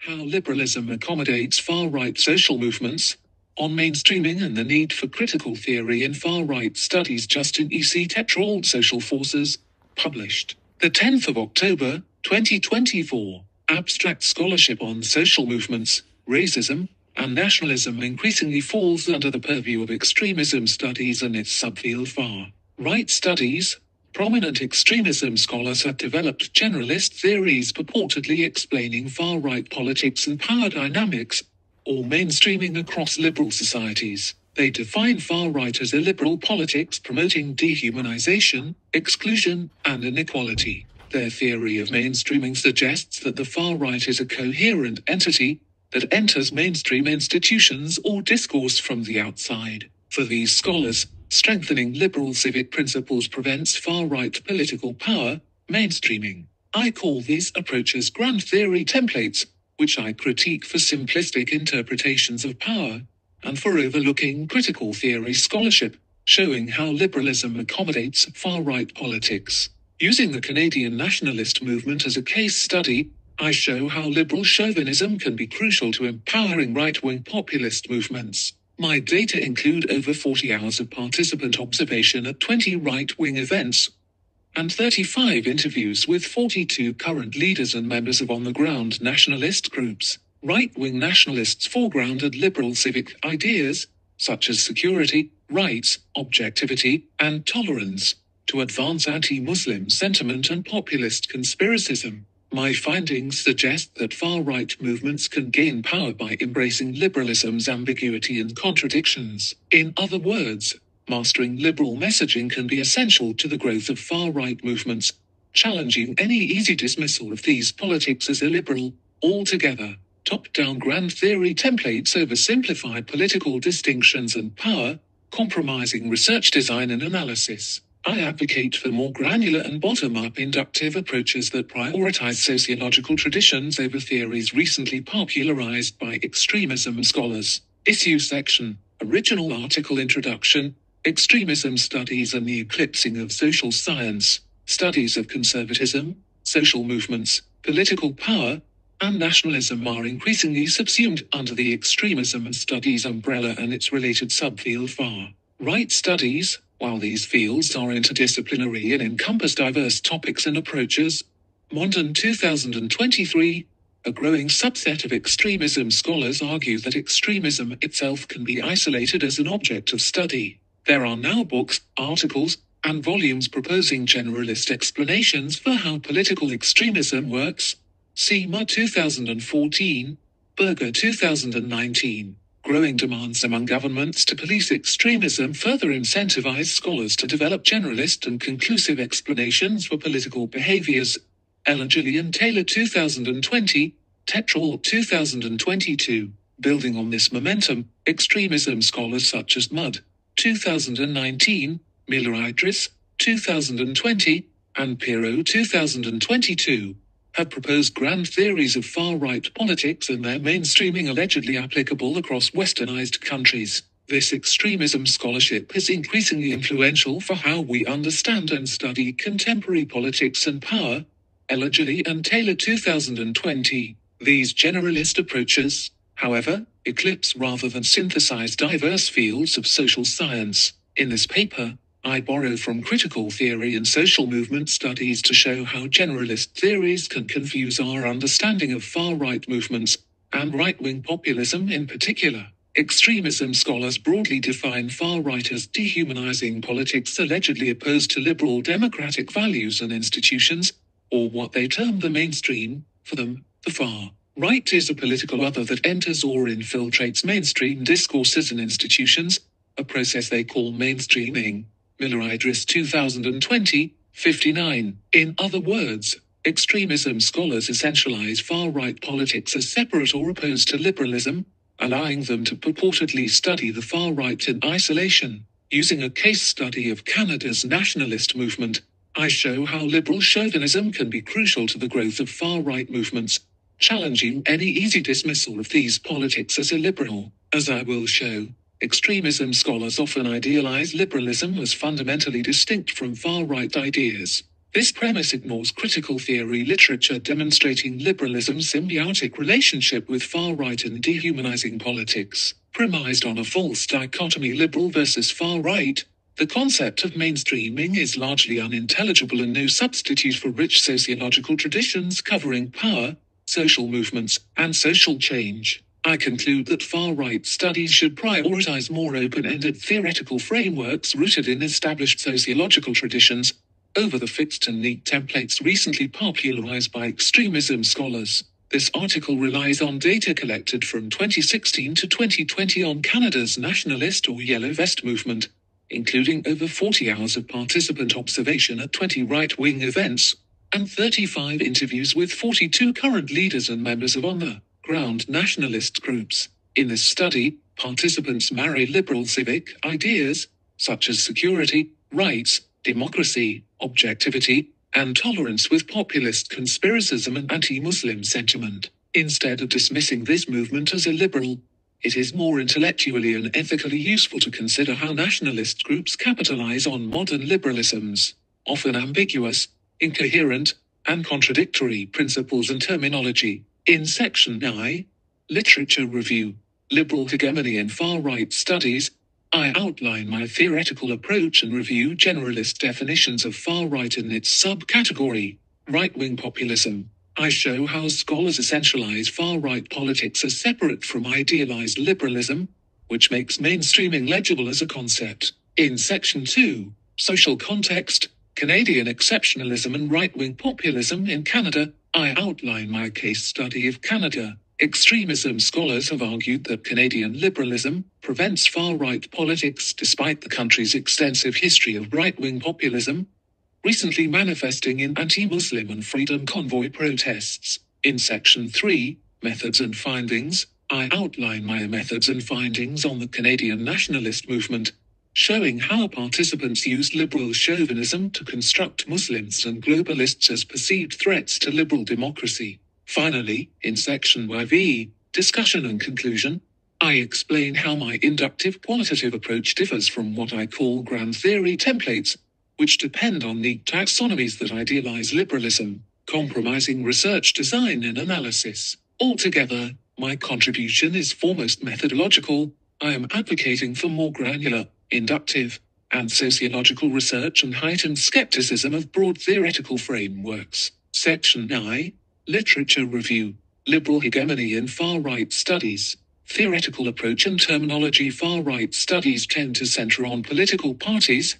How liberalism accommodates far right social movements, on mainstreaming and the need for critical theory in far right studies, Justin E.C. Tetrault Social Forces, published the 10th of October, 2024. Abstract scholarship on social movements, racism, and nationalism increasingly falls under the purview of extremism studies and its subfield far right studies. Prominent extremism scholars have developed generalist theories purportedly explaining far right politics and power dynamics, or mainstreaming across liberal societies. They define far right as illiberal politics promoting dehumanization, exclusion, and inequality. Their theory of mainstreaming suggests that the far right is a coherent entity that enters mainstream institutions or discourse from the outside. For these scholars, strengthening liberal civic principles prevents far right political power, mainstreaming. I call these approaches grand theory templates, which I critique for simplistic interpretations of power, and for overlooking critical theory scholarship, showing how liberalism accommodates far right politics. Using the Canadian nationalist movement as a case study, I show how liberal chauvinism can be crucial to empowering right wing populist movements. My data include over 40 hours of participant observation at 20 right wing events and 35 interviews with 42 current leaders and members of on the ground nationalist groups. Right wing nationalists foregrounded liberal civic ideas, such as security, rights, objectivity, and tolerance, to advance anti Muslim sentiment and populist conspiracism. My findings suggest that far right movements can gain power by embracing liberalism's ambiguity and contradictions. In other words, mastering liberal messaging can be essential to the growth of far right movements, challenging any easy dismissal of these politics as illiberal altogether. Top down grand theory templates oversimplify political distinctions and power, compromising research design and analysis. I advocate for more granular and bottom up inductive approaches that prioritize sociological traditions over theories recently popularized by extremism scholars. Issue section, original article introduction, extremism studies and the eclipsing of social science, studies of conservatism, social movements, political power, and nationalism are increasingly subsumed under the extremism studies umbrella and its related subfield far right studies, while these fields are interdisciplinary and encompass diverse topics and approaches. Mondon 2023, a growing subset of extremism scholars argue that extremism itself can be isolated as an object of study. There are now books, articles, and volumes proposing generalist explanations for how political extremism works. See Ma 2014, Berger 2019. Growing demands among governments to police extremism further incentivize scholars to develop generalist and conclusive explanations for political behaviors. Ellen Gillian Taylor 2020, Tetrault 2022. Building on this momentum, extremism scholars such as Mudde 2019, Miller Idris 2020, and Pirro 2022 have proposed grand theories of far right politics and their mainstreaming allegedly applicable across westernized countries. This extremism scholarship is increasingly influential for how we understand and study contemporary politics and power. Allegedly and Taylor 2020. These generalist approaches, however, eclipse rather than synthesize diverse fields of social science. In this paper, I borrow from critical theory and social movement studies to show how generalist theories can confuse our understanding of far right movements, and right wing populism in particular. Extremism scholars broadly define far right as dehumanizing politics allegedly opposed to liberal democratic values and institutions, or what they term the mainstream. For them, the far right is a political other that enters or infiltrates mainstream discourses and institutions, a process they call mainstreaming. Miller Idris 2020, 59. In other words, extremism scholars essentialize far right politics as separate or opposed to liberalism, allowing them to purportedly study the far right in isolation. Using a case study of Canada's nationalist movement, I show how liberal chauvinism can be crucial to the growth of far right movements, challenging any easy dismissal of these politics as illiberal. As I will show, Extremism scholars often idealize liberalism as fundamentally distinct from far right ideas. This premise ignores critical theory literature demonstrating liberalism's symbiotic relationship with far right and dehumanizing politics. Premised on a false dichotomy liberal versus far right, the concept of mainstreaming is largely unintelligible and no substitute for rich sociological traditions covering power, social movements, and social change. I conclude that far right studies should prioritize more open ended theoretical frameworks rooted in established sociological traditions over the fixed and neat templates recently popularized by extremism scholars. This article relies on data collected from 2016 to 2020 on Canada's nationalist or yellow vest movement, including over 40 hours of participant observation at 20 right wing events and 35 interviews with 42 current leaders and members of on ground nationalist groups. In this study, participants marry liberal civic ideas, such as security, rights, democracy, objectivity, and tolerance with populist conspiracism and anti Muslim sentiment. Instead of dismissing this movement as illiberal, it is more intellectually and ethically useful to consider how nationalist groups capitalize on modern liberalism's often ambiguous, incoherent, and contradictory principles and terminology. In section I, Literature Review, Liberal Hegemony and Far Right Studies, I outline my theoretical approach and review generalist definitions of far right in its subcategory, right wing populism. I show how scholars essentialize far right politics as separate from idealized liberalism, which makes mainstreaming legible as a concept. In section 2, Social Context, Canadian Exceptionalism and Right Wing Populism in Canada, I outline my case study of Canada. Extremism scholars have argued that Canadian liberalism prevents far right politics despite the country's extensive history of right wing populism, recently manifesting in anti Muslim and Freedom Convoy protests. In Section 3, Methods and Findings, I outline my methods and findings on the Canadian nationalist movement, showing how participants used liberal chauvinism to construct Muslims and globalists as perceived threats to liberal democracy. Finally, in section YV, discussion and conclusion, I explain how my inductive qualitative approach differs from what I call grand theory templates, which depend on the taxonomies that idealize liberalism, compromising research design and analysis. Altogether, my contribution is foremost methodological. I am advocating for more granular, inductive, and sociological research and heightened skepticism of broad theoretical frameworks. Section I Literature Review, Liberal Hegemony in Far Right Studies. Theoretical approach and terminology Far right studies tend to center on political parties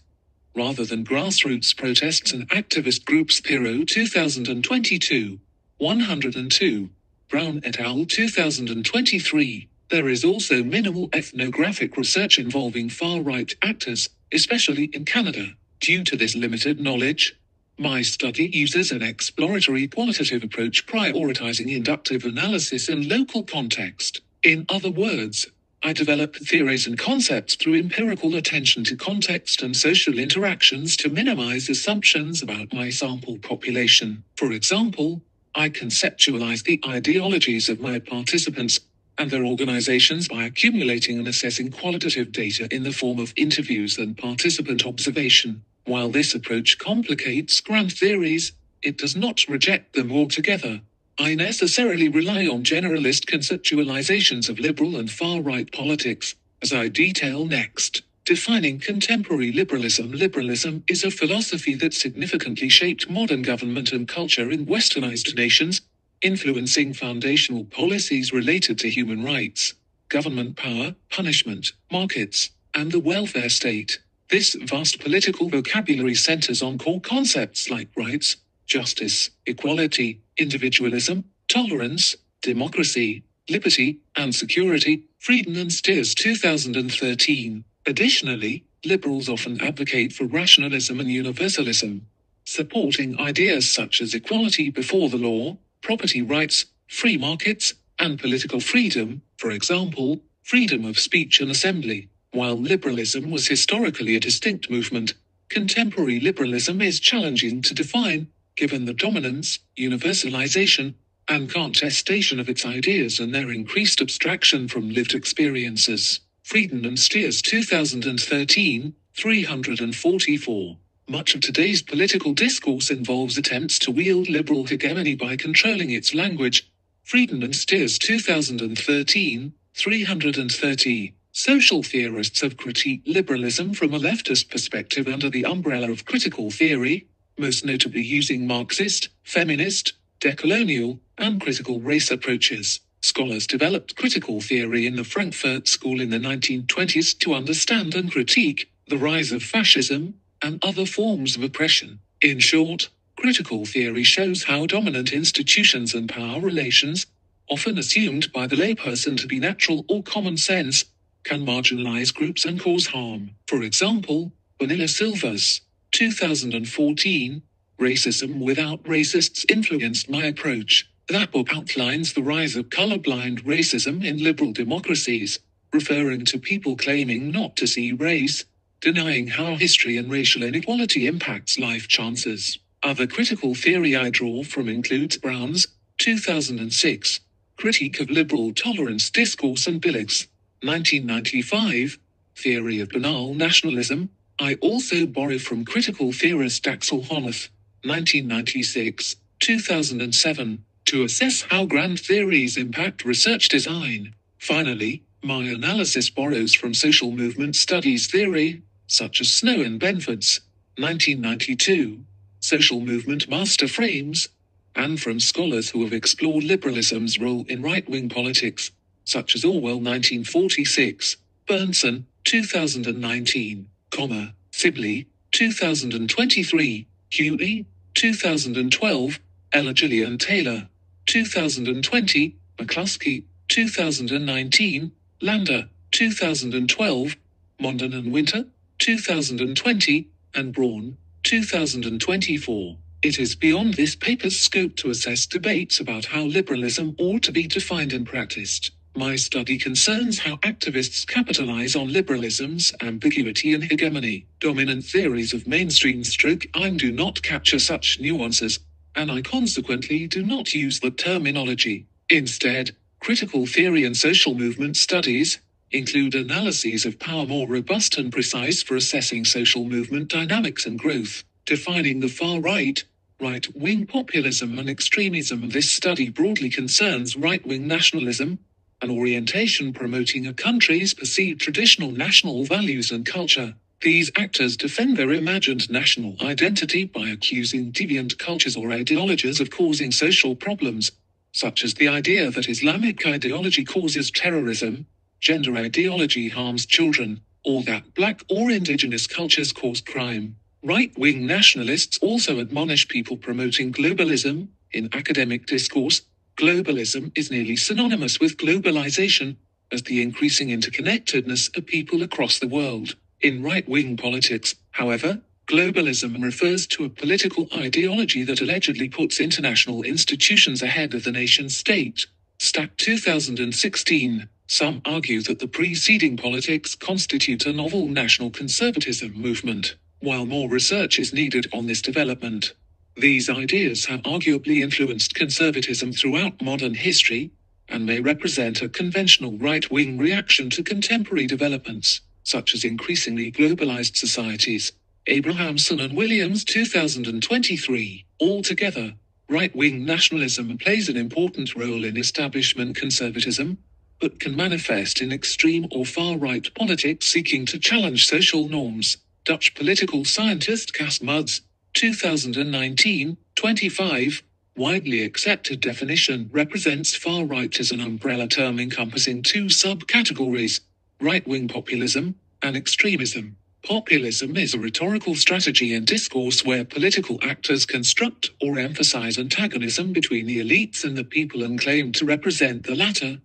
rather than grassroots protests and activist groups. Pirro 2022. 102. Brown et al. 2023. There is also minimal ethnographic research involving far right actors, especially in Canada. Due to this limited knowledge, my study uses an exploratory qualitative approach prioritizing inductive analysis in local context. In other words, I develop theories and concepts through empirical attention to context and social interactions to minimize assumptions about my sample population. For example, I conceptualize the ideologies of my participants and their organizations by accumulating and assessing qualitative data in the form of interviews and participant observation. While this approach complicates grand theories, it does not reject them altogether. I necessarily rely on generalist conceptualizations of liberal and far right politics, as I detail next. Defining contemporary liberalism Liberalism is a philosophy that significantly shaped modern government and culture in westernized nations, influencing foundational policies related to human rights, government power, punishment, markets, and the welfare state. This vast political vocabulary centers on core concepts like rights, justice, equality, individualism, tolerance, democracy, liberty, and security, Freeden and Stears 2013. Additionally, liberals often advocate for rationalism and universalism, supporting ideas such as equality before the law, property rights, free markets, and political freedom, for example, freedom of speech and assembly. While liberalism was historically a distinct movement, contemporary liberalism is challenging to define, given the dominance, universalization, and contestation of its ideas and their increased abstraction from lived experiences. Freeden and Stears 2013, 344. Much of today's political discourse involves attempts to wield liberal hegemony by controlling its language. Freeden and Stears 2013, 330. Social theorists have critiqued liberalism from a leftist perspective under the umbrella of critical theory, most notably using Marxist, feminist, decolonial, and critical race approaches. Scholars developed critical theory in the Frankfurt School in the 1920s to understand and critique the rise of fascism and other forms of oppression. In short, critical theory shows how dominant institutions and power relations, often assumed by the layperson to be natural or common sense, can marginalize groups and cause harm. For example, Bonilla Silva's 2014 Racism Without Racists Influenced My Approach. That book outlines the rise of colorblind racism in liberal democracies, referring to people claiming not to see race, denying how history and racial inequality impacts life chances. Other critical theory I draw from includes Brown's 2006 Critique of Liberal Tolerance Discourse and Billig's 1995, Theory of Banal Nationalism. I also borrow from critical theorist Axel Honneth, 1996, 2007, to assess how grand theories impact research design. Finally, my analysis borrows from social movement studies theory, such as Snow and Benford's, 1992, social movement master frames, and from scholars who have explored liberalism's role in right wing politics, such as Orwell 1946, Berntzen, 2019, comma, Sibley, 2023, Huey, 2012, Ella Gillian Taylor, 2020, McCluskey, 2019, Landa, 2012, Mondon and Winter, 2020, and Braun, 2024. It is beyond this paper's scope to assess debates about how liberalism ought to be defined and practiced. My study concerns how activists capitalize on liberalism's ambiguity and hegemony. Dominant theories of mainstream stroke I'm do not capture such nuances, and I consequently do not use the terminology. Instead, critical theory and social movement studies include analyses of power more robust and precise for assessing social movement dynamics and growth, defining the far right, right wing populism and extremism. This study broadly concerns right wing nationalism, an orientation promoting a country's perceived traditional national values and culture. These actors defend their imagined national identity by accusing deviant cultures or ideologies of causing social problems, such as the idea that Islamic ideology causes terrorism, gender ideology harms children, or that black or indigenous cultures cause crime. Right wing nationalists also admonish people promoting globalism in academic discourse globalism is nearly synonymous with globalization, as the increasing interconnectedness of people across the world. In right wing politics, however, globalism refers to a political ideology that allegedly puts international institutions ahead of the nation state. Stack 2016. Some argue that the preceding politics constitute a novel national conservatism movement, while more research is needed on this development. These ideas have arguably influenced conservatism throughout modern history and may represent a conventional right wing reaction to contemporary developments, such as increasingly globalized societies. Abrahamson and Williams 2023. Altogether, right wing nationalism plays an important role in establishment conservatism, but can manifest in extreme or far right politics seeking to challenge social norms. Dutch political scientist Cas Mudde's 2019, 25, widely accepted definition represents far right as an umbrella term encompassing two subcategories right wing populism and extremism. Populism is a rhetorical strategy and discourse where political actors construct or emphasize antagonism between the elites and the people and claim to represent the latter.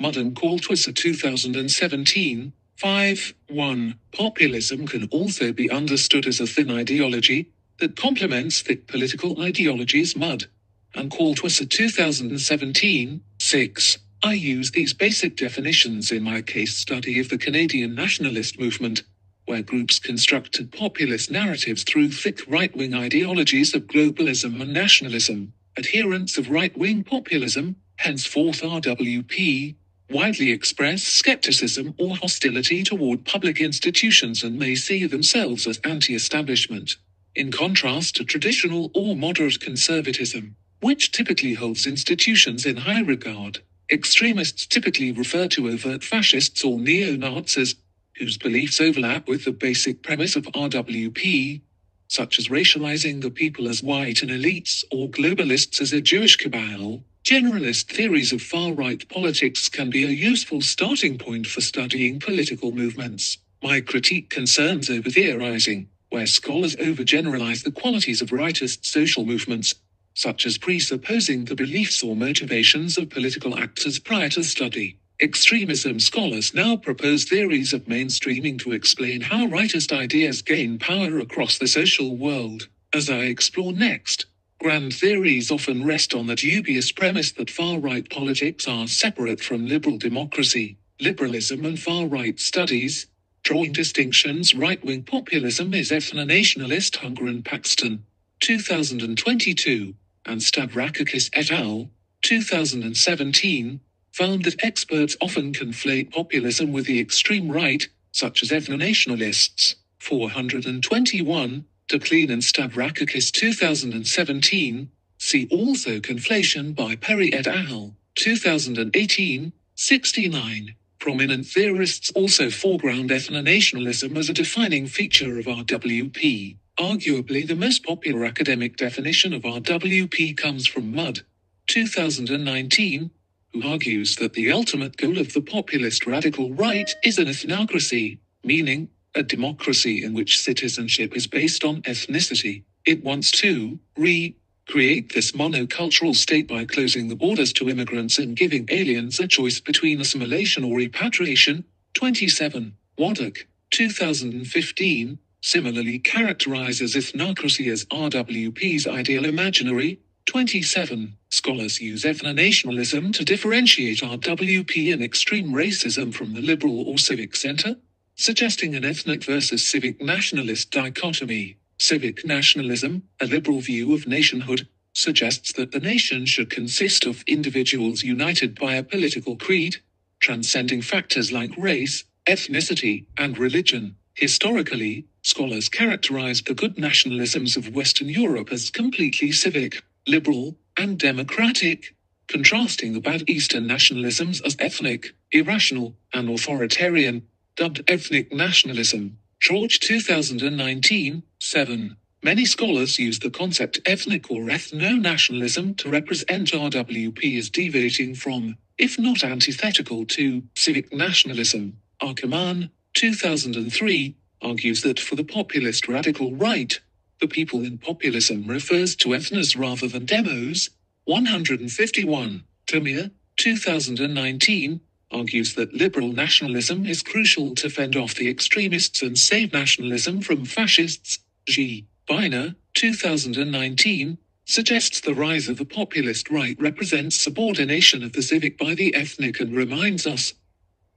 Mudde and Kaltwasser 2017, 5 1. Populism can also be understood as a thin ideology that complements thick political ideologies Mudde. And Kaltwasser 2017, 6. I use these basic definitions in my case study of the Canadian nationalist movement, where groups constructed populist narratives through thick right wing ideologies of globalism and nationalism. Adherents of right wing populism, henceforth RWP, widely express skepticism or hostility toward public institutions and may see themselves as anti establishment. in contrast to traditional or moderate conservatism, which typically holds institutions in high regard. Extremists typically refer to overt fascists or neo Nazis, whose beliefs overlap with the basic premise of RWP, such as racializing the people as white and elites or globalists as a Jewish cabal. Generalist theories of far right politics can be a useful starting point for studying political movements. My critique concerns over theorizing, where scholars overgeneralize the qualities of rightist social movements, such as presupposing the beliefs or motivations of political actors prior to study. Extremism scholars now propose theories of mainstreaming to explain how rightist ideas gain power across the social world. As I explore next, grand theories often rest on the dubious premise that far right politics are separate from liberal democracy, liberalism, and far right studies. Drawing distinctions, right wing populism is ethno-nationalist Hunger and Paxton, 2022, and Stavrakakis et al., 2017, found that experts often conflate populism with the extreme right, such as ethno-nationalists. 421, De Cleen and Stavrakakis 2017, see also conflation by Perry et al., 2018, 69. Prominent theorists also foreground ethno-nationalism as a defining feature of RWP. Arguably the most popular academic definition of RWP comes from Mudde, 2019, who argues that the ultimate goal of the populist radical right is an ethnocracy, meaning a democracy in which citizenship is based on ethnicity. It wants to recreate this monocultural state by closing the borders to immigrants and giving aliens a choice between assimilation or repatriation. 27. Wodak, 2015, similarly characterizes ethnocracy as RWP's ideal imaginary. 27. Scholars use ethno-nationalism to differentiate RWP and extreme racism from the liberal or civic center, suggesting an ethnic versus civic nationalist dichotomy. Civic nationalism, a liberal view of nationhood, suggests that the nation should consist of individuals united by a political creed, transcending factors like race, ethnicity, and religion. Historically, scholars characterized the good nationalisms of Western Europe as completely civic, liberal, and democratic, contrasting the bad Eastern nationalisms as ethnic, irrational, and authoritarian, dubbed ethnic nationalism. George 2019, 7. Many scholars use the concept ethnic or ethno-nationalism to represent RWP as deviating from, if not antithetical to, civic nationalism. Arkaman, 2003, argues that for the populist radical right, the people in populism refers to ethnos rather than demos. 151. Tamir, 2019, argues that liberal nationalism is crucial to fend off the extremists and save nationalism from fascists. G. Biner, 2019, suggests the rise of the populist right represents subordination of the civic by the ethnic and reminds us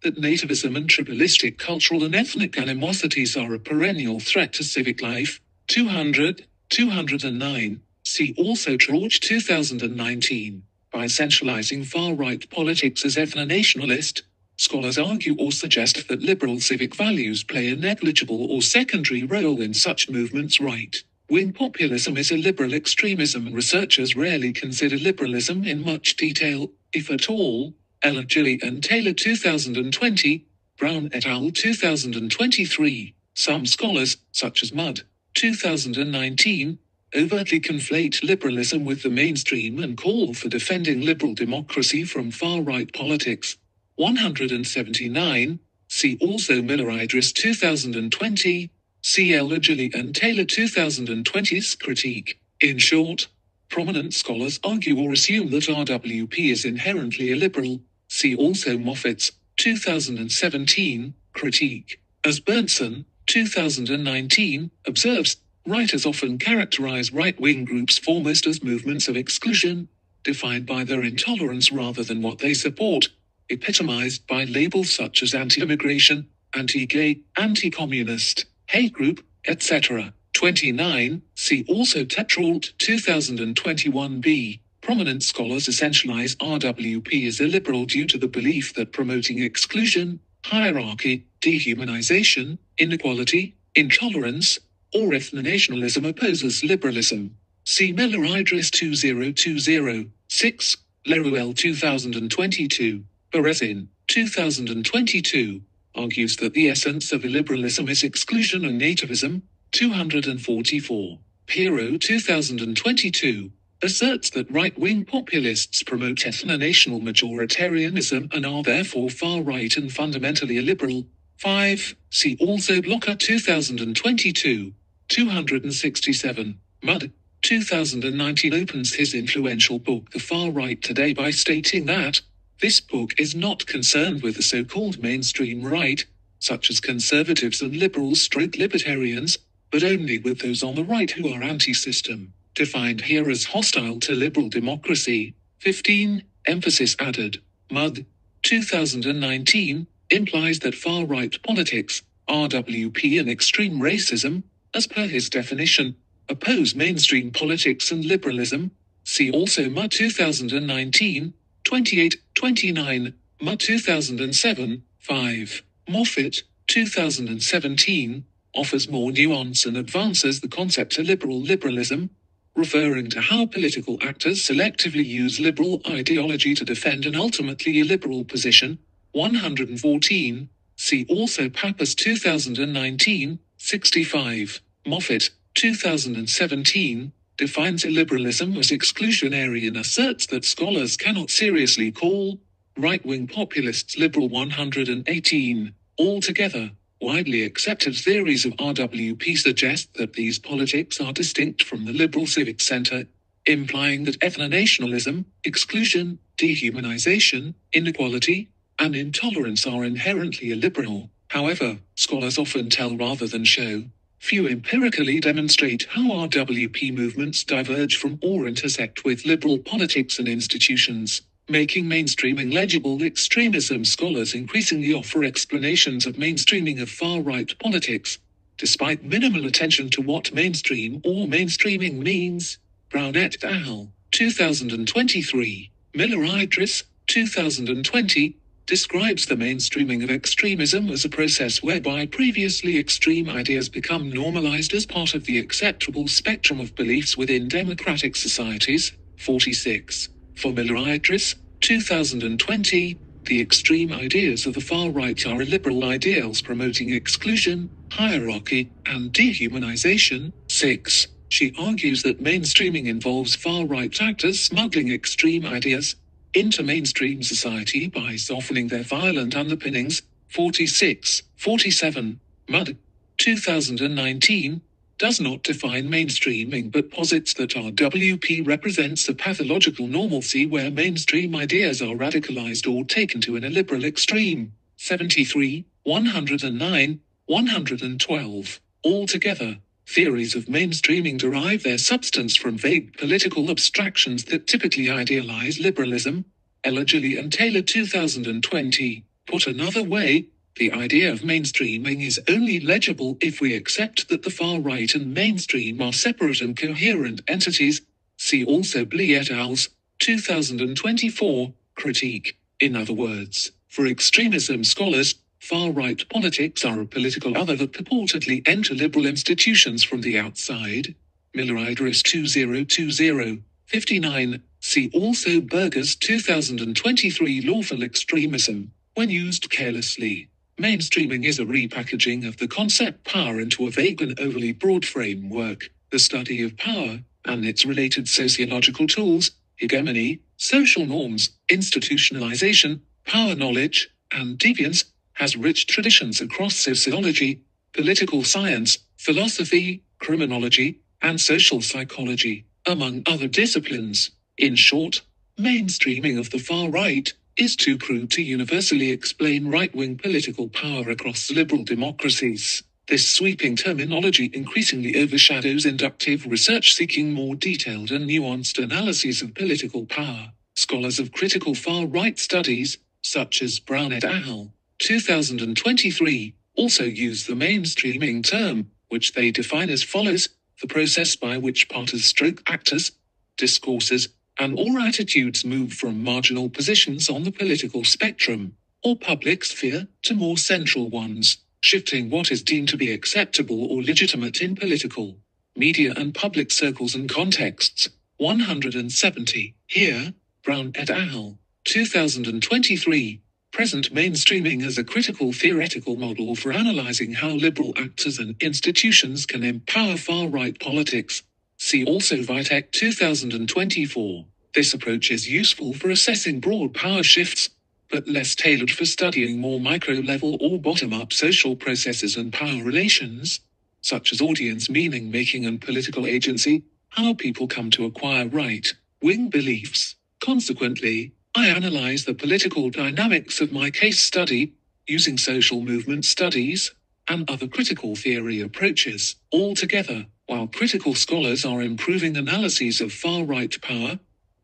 that nativism and tribalistic cultural and ethnic animosities are a perennial threat to civic life. 200, 209. See also George 2019. By centralizing far right politics as ethno-nationalist, scholars argue or suggest that liberal civic values play a negligible or secondary role in such movements. Right wing populism is a liberal extremism, and researchers rarely consider liberalism in much detail, if at all. Ella Gilly and Taylor 2020, Brown et al. 2023. Some scholars, such as Mudde, 2019, overtly conflate liberalism with the mainstream and call for defending liberal democracy from far right politics. 179. See also Miller Idris 2020, C. L. Gilly and Taylor 2020's critique. In short, prominent scholars argue or assume that RWP is inherently illiberal. See also Moffitt's 2017 critique. As Berntzen, 2019, observes, writers often characterize right wing groups foremost as movements of exclusion, defined by their intolerance rather than what they support, epitomized by labels such as anti immigration, anti gay, anti communist, hate group, etc. 29. See also Tetrault 2021b. Prominent scholars essentialize RWP as illiberal due to the belief that promoting exclusion, hierarchy, dehumanization, inequality, intolerance, or ethno-nationalism opposes liberalism. See Miller Idris 2020, 6, Laruelle 2022, Berezin 2022, argues that the essence of illiberalism is exclusion and nativism, 244. Pirro 2022 asserts that right-wing populists promote ethno-national majoritarianism and are therefore far-right and fundamentally illiberal. 5. See also Blocker 2022, 267. Mudde 2019 opens his influential book The Far Right Today by stating that this book is not concerned with the so-called mainstream right, such as conservatives and liberals stroke libertarians, but only with those on the right who are anti-system, defined here as hostile to liberal democracy. 15. Emphasis added. Mudde 2019 implies that far-right politics, RWP and extreme racism, as per his definition, oppose mainstream politics and liberalism. See also Mudde 2019, 28, 29, Mudde 2007, 5. Moffitt, 2017, offers more nuance and advances the concept of liberal liberalism, referring to how political actors selectively use liberal ideology to defend an ultimately illiberal position. 114. See also Pappas 2019, 65. Moffitt, 2017, defines illiberalism as exclusionary and asserts that scholars cannot seriously call right wing populists liberal 118. Altogether, widely accepted theories of RWP suggest that these politics are distinct from the liberal civic center, implying that ethno-nationalism, exclusion, dehumanization, inequality, and intolerance are inherently illiberal. However, scholars often tell rather than show. Few empirically demonstrate how RWP movements diverge from or intersect with liberal politics and institutions. Making mainstreaming legible extremism scholars increasingly offer explanations of mainstreaming of far right politics, despite minimal attention to what mainstream or mainstreaming means. Brown et al. 2023, Miller Idris, 2020, describes the mainstreaming of extremism as a process whereby previously extreme ideas become normalized as part of the acceptable spectrum of beliefs within democratic societies. 46. For Miller Idris, 2020, the extreme ideas of the far right are illiberal ideals promoting exclusion, hierarchy, and dehumanization. 6. She argues that mainstreaming involves far right actors smuggling extreme ideas into mainstream society by softening their violent underpinnings. 46, 47, Mudde, 2019, does not define mainstreaming but posits that RWP represents a pathological normalcy where mainstream ideas are radicalized or taken to an illiberal extreme. 73, 109, 112. Altogether, theories of mainstreaming derive their substance from vague political abstractions that typically idealize liberalism. Ella and Taylor 2020. Put another way, the idea of mainstreaming is only legible if we accept that the far right and mainstream are separate and coherent entities. See also Blee et al.'s 2024 critique. In other words, for extremism scholars, far right politics are a political other that purportedly enter liberal institutions from the outside. Miller Idris 2020, 59. See also Berger's 2023 Lawful Extremism. When used carelessly, mainstreaming is a repackaging of the concept power into a vague and overly broad framework. The study of power and its related sociological tools, hegemony, social norms, institutionalization, power knowledge, and deviance has rich traditions across sociology, political science, philosophy, criminology, and social psychology, among other disciplines. In short, mainstreaming of the far right is too crude to universally explain right wing political power across liberal democracies. This sweeping terminology increasingly overshadows inductive research seeking more detailed and nuanced analyses of political power. Scholars of critical far right studies, such as Brown et al., 2023, also use the mainstreaming term, which they define as follows the process by which parties stroke actors, discourses, and or attitudes move from marginal positions on the political spectrum or public sphere to more central ones. shifting what is deemed to be acceptable or legitimate in political, media and public circles and contexts. 170. Here, Brown et al. 2023. Present mainstreaming as a critical theoretical model for analyzing how liberal actors and institutions can empower far right politics. See also Vitek 2024. This approach is useful for assessing broad power shifts, but less tailored for studying more micro level or bottom up social processes and power relations, such as audience meaning making and political agency, how people come to acquire right wing beliefs. Consequently, I analyze the political dynamics of my case study using social movement studies and other critical theory approaches altogether, while critical scholars are improving analyses of far right power.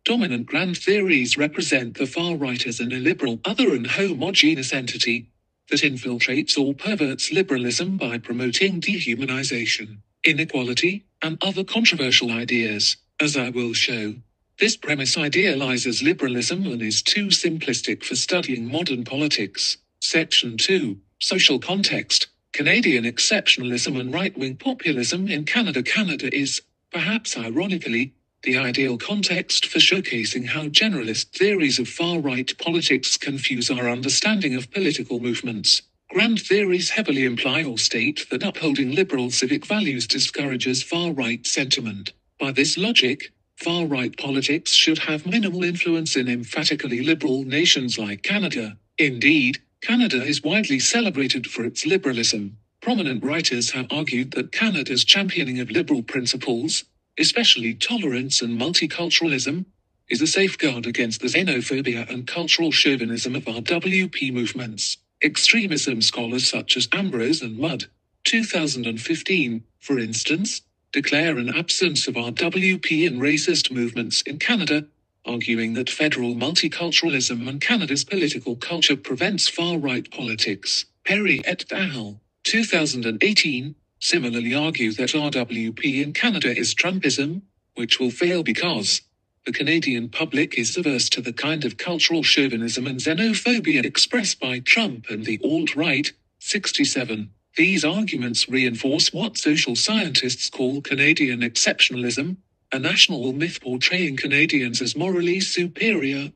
Dominant grand theories represent the far right as an illiberal, other and homogeneous entity that infiltrates or perverts liberalism by promoting dehumanization, inequality, and other controversial ideas, as I will show. This premise idealizes liberalism and is too simplistic for studying modern politics. Section 2 Social Context Canadian exceptionalism and right wing populism in Canada. Canada is, perhaps ironically, the ideal context for showcasing how generalist theories of far right politics confuse our understanding of political movements. Grand theories heavily imply or state that upholding liberal civic values discourages far right sentiment. By this logic, far right politics should have minimal influence in emphatically liberal nations like Canada. Indeed, Canada is widely celebrated for its liberalism. Prominent writers have argued that Canada's championing of liberal principles, especially tolerance and multiculturalism, is a safeguard against the xenophobia and cultural chauvinism of RWP movements. Extremism scholars such as Ambrose and Mudde, 2015, for instance, declare an absence of RWP in racist movements in Canada, arguing that federal multiculturalism and Canada's political culture prevents far right politics. Perry et al. 2018 similarly argue that RWP in Canada is Trumpism, which will fail because the Canadian public is averse to the kind of cultural chauvinism and xenophobia expressed by Trump and the alt right. 67. These arguments reinforce what social scientists call Canadian exceptionalism, a national myth portraying Canadians as morally superior,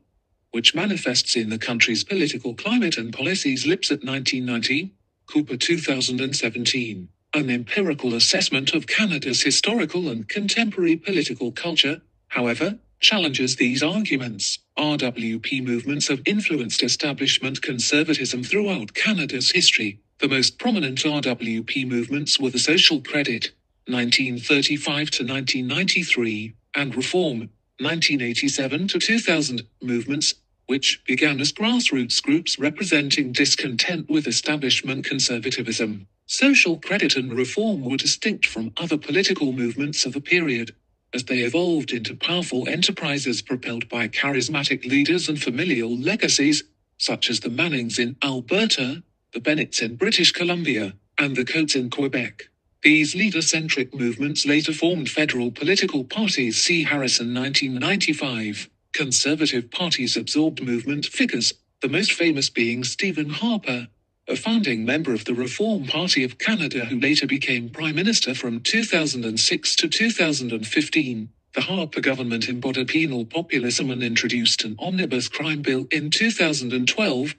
which manifests in the country's political climate and policies. Lipset 1990, Cooper 2017. An empirical assessment of Canada's historical and contemporary political culture, however, challenges these arguments. RWP movements have influenced establishment conservatism throughout Canada's history. The most prominent RWP movements were the Social Credit, 1935 to 1993, and Reform, 1987 to 2000, movements, which began as grassroots groups representing discontent with establishment conservatism. Social credit and reform were distinct from other political movements of the period, as they evolved into powerful enterprises propelled by charismatic leaders and familial legacies, such as the Mannings in Alberta, the Bennetts in British Columbia, and the Caouettes in Quebec. These leader centric movements later formed federal political parties. See Harrison 1995. Conservative parties absorbed movement figures, the most famous being Stephen Harper, a founding member of the Reform Party of Canada who later became Prime Minister from 2006 to 2015. The Harper government embodied penal populism and introduced an omnibus crime bill in 2012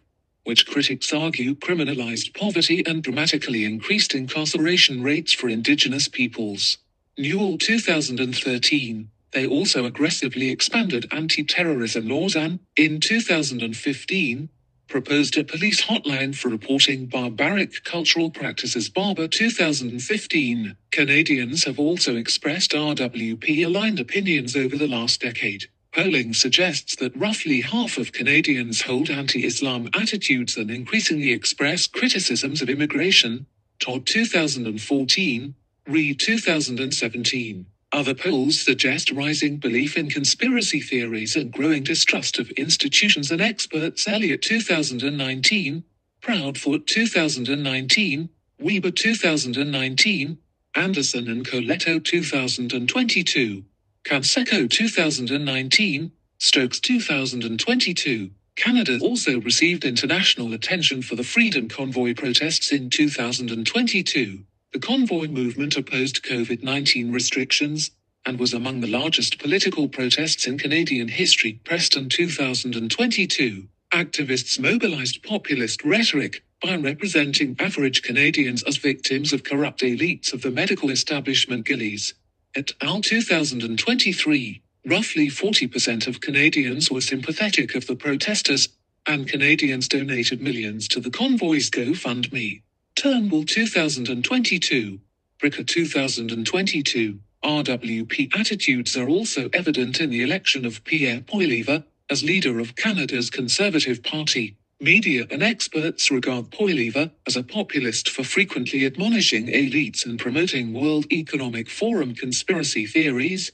which critics argue criminalized poverty and dramatically increased incarceration rates for indigenous peoples. Newell 2013. They also aggressively expanded anti terrorism laws and, in 2015, proposed a police hotline for reporting barbaric cultural practices. Barber 2015. Canadians have also expressed RWP aligned opinions over the last decade. Polling suggests that roughly half of Canadians hold anti Islam attitudes and increasingly express criticisms of immigration. Todd 2014, Reid 2017. Other polls suggest rising belief in conspiracy theories and growing distrust of institutions and experts. Elliott 2019, Proudfoot 2019, Weber 2019, Anderson and Coletto 2022. Canseco 2019, Stokes 2022, Canada also received international attention for the Freedom Convoy protests in 2022. The convoy movement opposed COVID 19 restrictions and was among the largest political protests in Canadian history. Preston 2022. Activists mobilized populist rhetoric by representing average Canadians as victims of corrupt elites of the medical establishment Gillies. Et al. 2023. Roughly 40% of Canadians were sympathetic of the protesters, and Canadians donated millions to the convoy's GoFundMe. Turnbull 2022. Bricker 2022. RWP attitudes are also evident in the election of Pierre Poilievre as leader of Canada's Conservative Party. Media and experts regard Poilievre as a populist for frequently admonishing elites and promoting World Economic Forum conspiracy theories.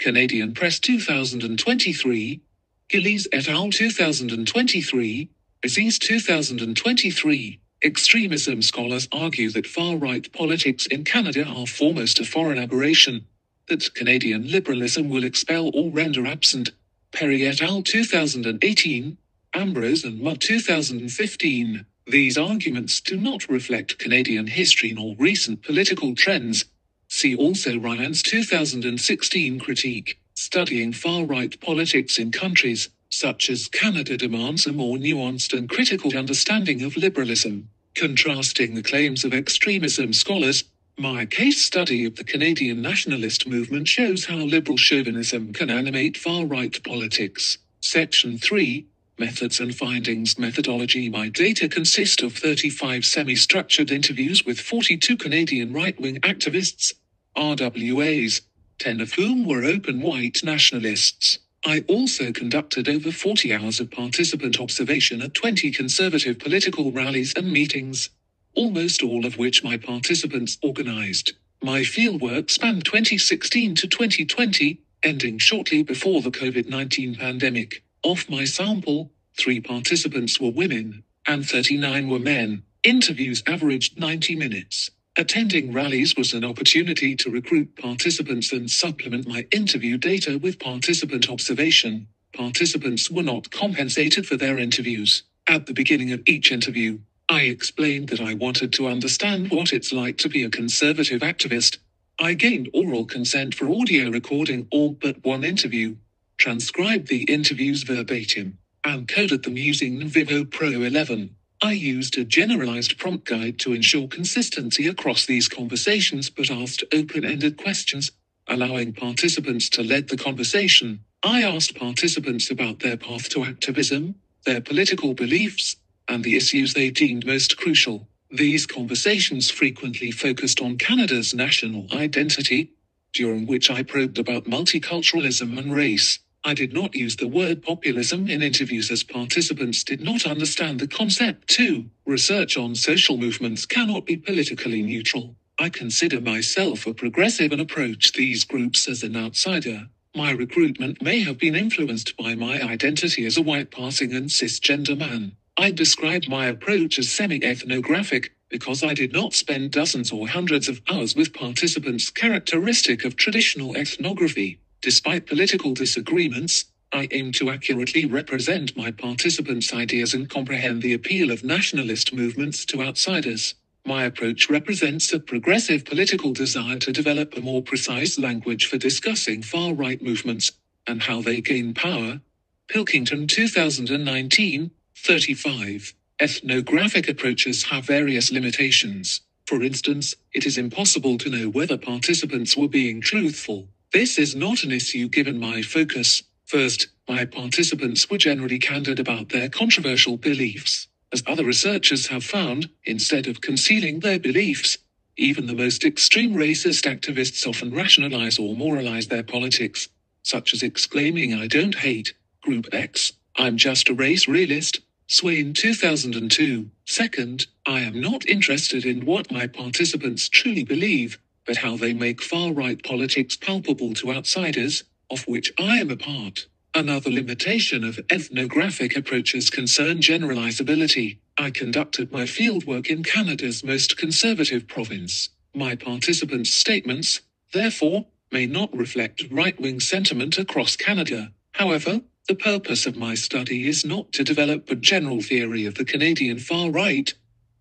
Canadian Press 2023, Gillies et al. 2023, Aziz 2023. Extremism scholars argue that far right politics in Canada are foremost a foreign aberration, that Canadian liberalism will expel or render absent. Perry et al. 2018, Ambrose and Mudde 2015. These arguments do not reflect Canadian history nor recent political trends. See also Ryan's 2016 critique, studying far right politics in countries such as Canada demands a more nuanced and critical understanding of liberalism, contrasting the claims of extremism scholars. My case study of the Canadian nationalist movement shows how liberal chauvinism can animate far right politics. Section 3 Methods and Findings Methodology My data consist of 35 semi structured interviews with 42 Canadian right wing activists, RWAs, 10 of whom were open white nationalists. I also conducted over 40 hours of participant observation at 20 conservative political rallies and meetings, almost all of which my participants organized. My fieldwork spanned 2016 to 2020, ending shortly before the COVID 19 pandemic. Of my sample, three participants were women, and 39 were men. Interviews averaged 90 minutes. Attending rallies was an opportunity to recruit participants and supplement my interview data with participant observation. Participants were not compensated for their interviews. At the beginning of each interview, I explained that I wanted to understand what it's like to be a conservative activist. I gained oral consent for audio recording all but one interview transcribed the interviews verbatim, and coded them using NVivo Pro 11. I used a generalized prompt guide to ensure consistency across these conversations but asked open ended questions, allowing participants to lead the conversation. I asked participants about their path to activism, their political beliefs, and the issues they deemed most crucial. These conversations frequently focused on Canada's national identity, during which I probed about multiculturalism and race. I did not use the word populism in interviews as participants did not understand the concept. 2. Research on social movements cannot be politically neutral. I consider myself a progressive and approach these groups as an outsider. My recruitment may have been influenced by my identity as a white passing and cisgender man. I describe my approach as semi ethnographic because I did not spend dozens or hundreds of hours with participants characteristic of traditional ethnography. Despite political disagreements, I aim to accurately represent my participants' ideas and comprehend the appeal of nationalist movements to outsiders. My approach represents a progressive political desire to develop a more precise language for discussing far right movements and how they gain power. Pilkington 2019 35. Ethnographic approaches have various limitations. For instance, it is impossible to know whether participants were being truthful. This is not an issue given my focus. First, my participants were generally candid about their controversial beliefs. As other researchers have found, instead of concealing their beliefs, even the most extreme racist activists often rationalize or moralize their politics, such as exclaiming, I don't hate Group X, I'm just a race realist. Swain 2002. Second, I am not interested in what my participants truly believe, but how they make far right politics palpable to outsiders, of which I am a part. Another limitation of ethnographic approaches concern generalizability. I conducted my fieldwork in Canada's most conservative province. My participants' statements, therefore, may not reflect right wing sentiment across Canada. However, The purpose of my study is not to develop a general theory of the Canadian far right,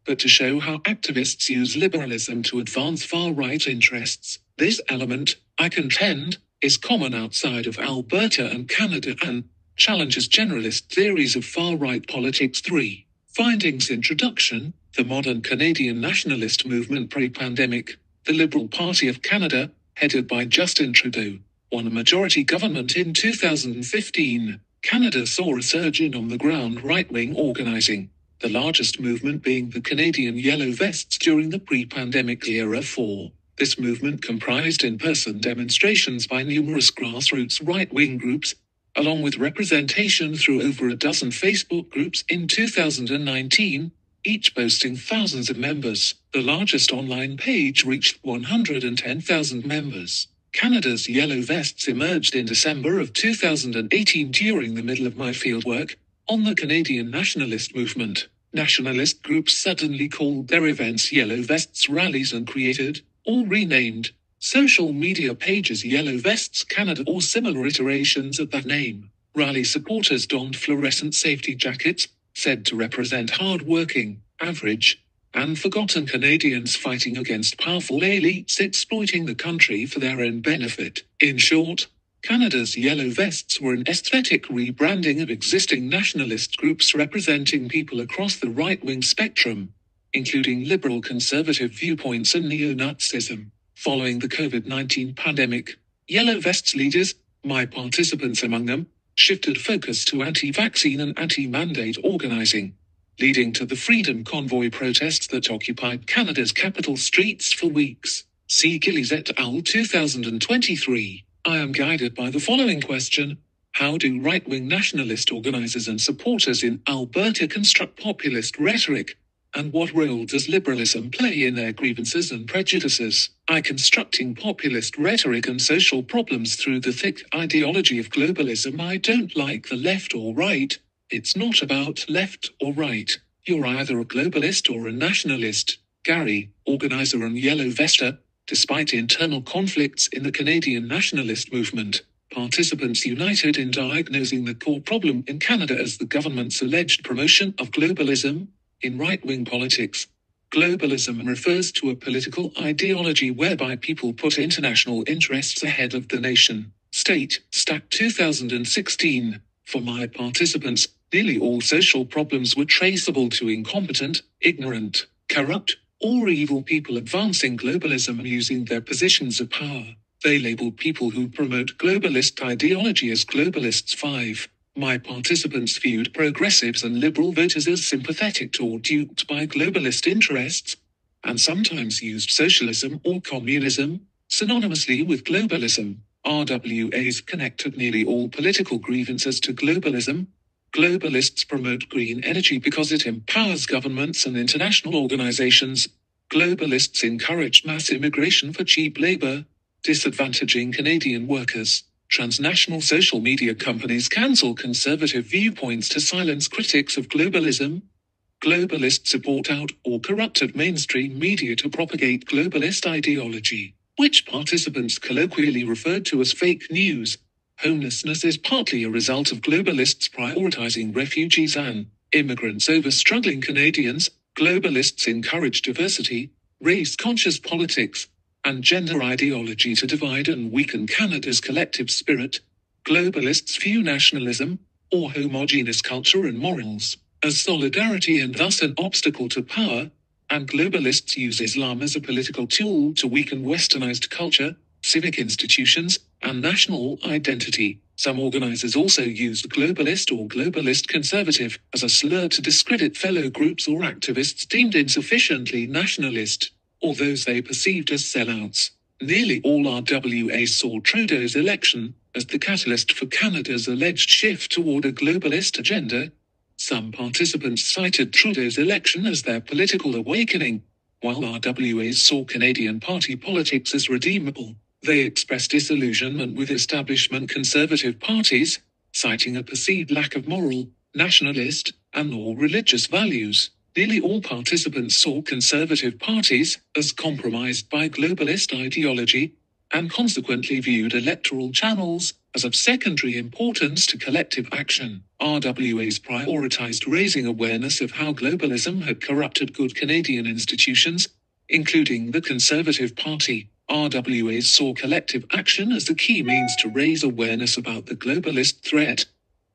but to show how activists use liberalism to advance far right interests. This element, I contend, is common outside of Alberta and Canada and challenges generalist theories of far right politics. 3. Findings Introduction The modern Canadian nationalist movement pre pandemic, the Liberal Party of Canada, headed by Justin Trudeau, won a majority government in 2015. Canada saw a surge in on the ground right wing organizing, the largest movement being the Canadian Yellow Vests during the pre pandemic era. 4. This movement comprised in person demonstrations by numerous grassroots right wing groups, along with representation through over a dozen Facebook groups in 2019, each boasting thousands of members. The largest online page reached 110,000 members. Canada's Yellow Vests emerged in December of 2018 during the middle of my fieldwork on the Canadian nationalist movement. Nationalist groups suddenly called their events Yellow Vests rallies and created, or renamed, social media pages Yellow Vests Canada or similar iterations of that name. Rally supporters donned fluorescent safety jackets, said to represent hard-working, average, and forgotten Canadians fighting against powerful elites exploiting the country for their own benefit. In short, Canada's Yellow Vests were an aesthetic rebranding of existing nationalist groups representing people across the right wing spectrum, including liberal conservative viewpoints and neo Nazism. Following the COVID 19 pandemic, Yellow Vests leaders, my participants among them, shifted focus to anti vaccine and anti mandate organizing leading to the Freedom Convoy protests that occupied Canada's capital streets for weeks. See Gillies et al. 2023. I am guided by the following question How do right wing nationalist organizers and supporters in Alberta construct populist rhetoric? And what role does liberalism play in their grievances and prejudices? I constructing populist rhetoric and social problems through the thick ideology of globalism. I don't like the left or right. It's not about left or right. You're either a globalist or a nationalist. Gary, organizer and yellow vester, despite internal conflicts in the Canadian nationalist movement, participants united in diagnosing the core problem in Canada as the government's alleged promotion of globalism in right wing politics. Globalism refers to a political ideology whereby people put international interests ahead of the nation, state, stat 2016. For my participants, Nearly all social problems were traceable to incompetent, ignorant, corrupt, or evil people advancing globalism using their positions of power. They labeled people who promote globalist ideology as globalists. 5. My participants viewed progressives and liberal voters as sympathetic to or duped by globalist interests, and sometimes used socialism or communism synonymously with globalism. RWAs connected nearly all political grievances to globalism, Globalists promote green energy because it empowers governments and international organizations. Globalists encourage mass immigration for cheap labor, disadvantaging Canadian workers. Transnational social media companies cancel conservative viewpoints to silence critics of globalism. Globalists support out or corrupted mainstream media to propagate globalist ideology, which participants colloquially referred to as fake news. Homelessness is partly a result of globalists prioritizing refugees and immigrants over struggling Canadians. Globalists encourage diversity, race conscious politics, and gender ideology to divide and weaken Canada's collective spirit. Globalists view nationalism, or homogeneous culture and morals, as solidarity and thus an obstacle to power, and globalists use Islam as a political tool to weaken westernized culture, civic institutions, and national identity. Some organizers also used globalist or globalist conservative as a slur to discredit fellow groups or activists deemed insufficiently nationalist, or those they perceived as sellouts. Nearly all RWA saw Trudeau's election as the catalyst for Canada's alleged shift toward a globalist agenda. Some participants cited Trudeau's election as their political awakening, while RWAs saw Canadian party politics as redeemable. They expressed disillusionment with establishment conservative parties, citing a perceived lack of moral, nationalist, and or religious values. Nearly all participants saw conservative parties as compromised by globalist ideology, and consequently viewed electoral channels as of secondary importance to collective action. RWAs prioritized raising awareness of how globalism had corrupted good Canadian institutions, including the Conservative Party. RWAs saw collective action as the key means to raise awareness about the globalist threat,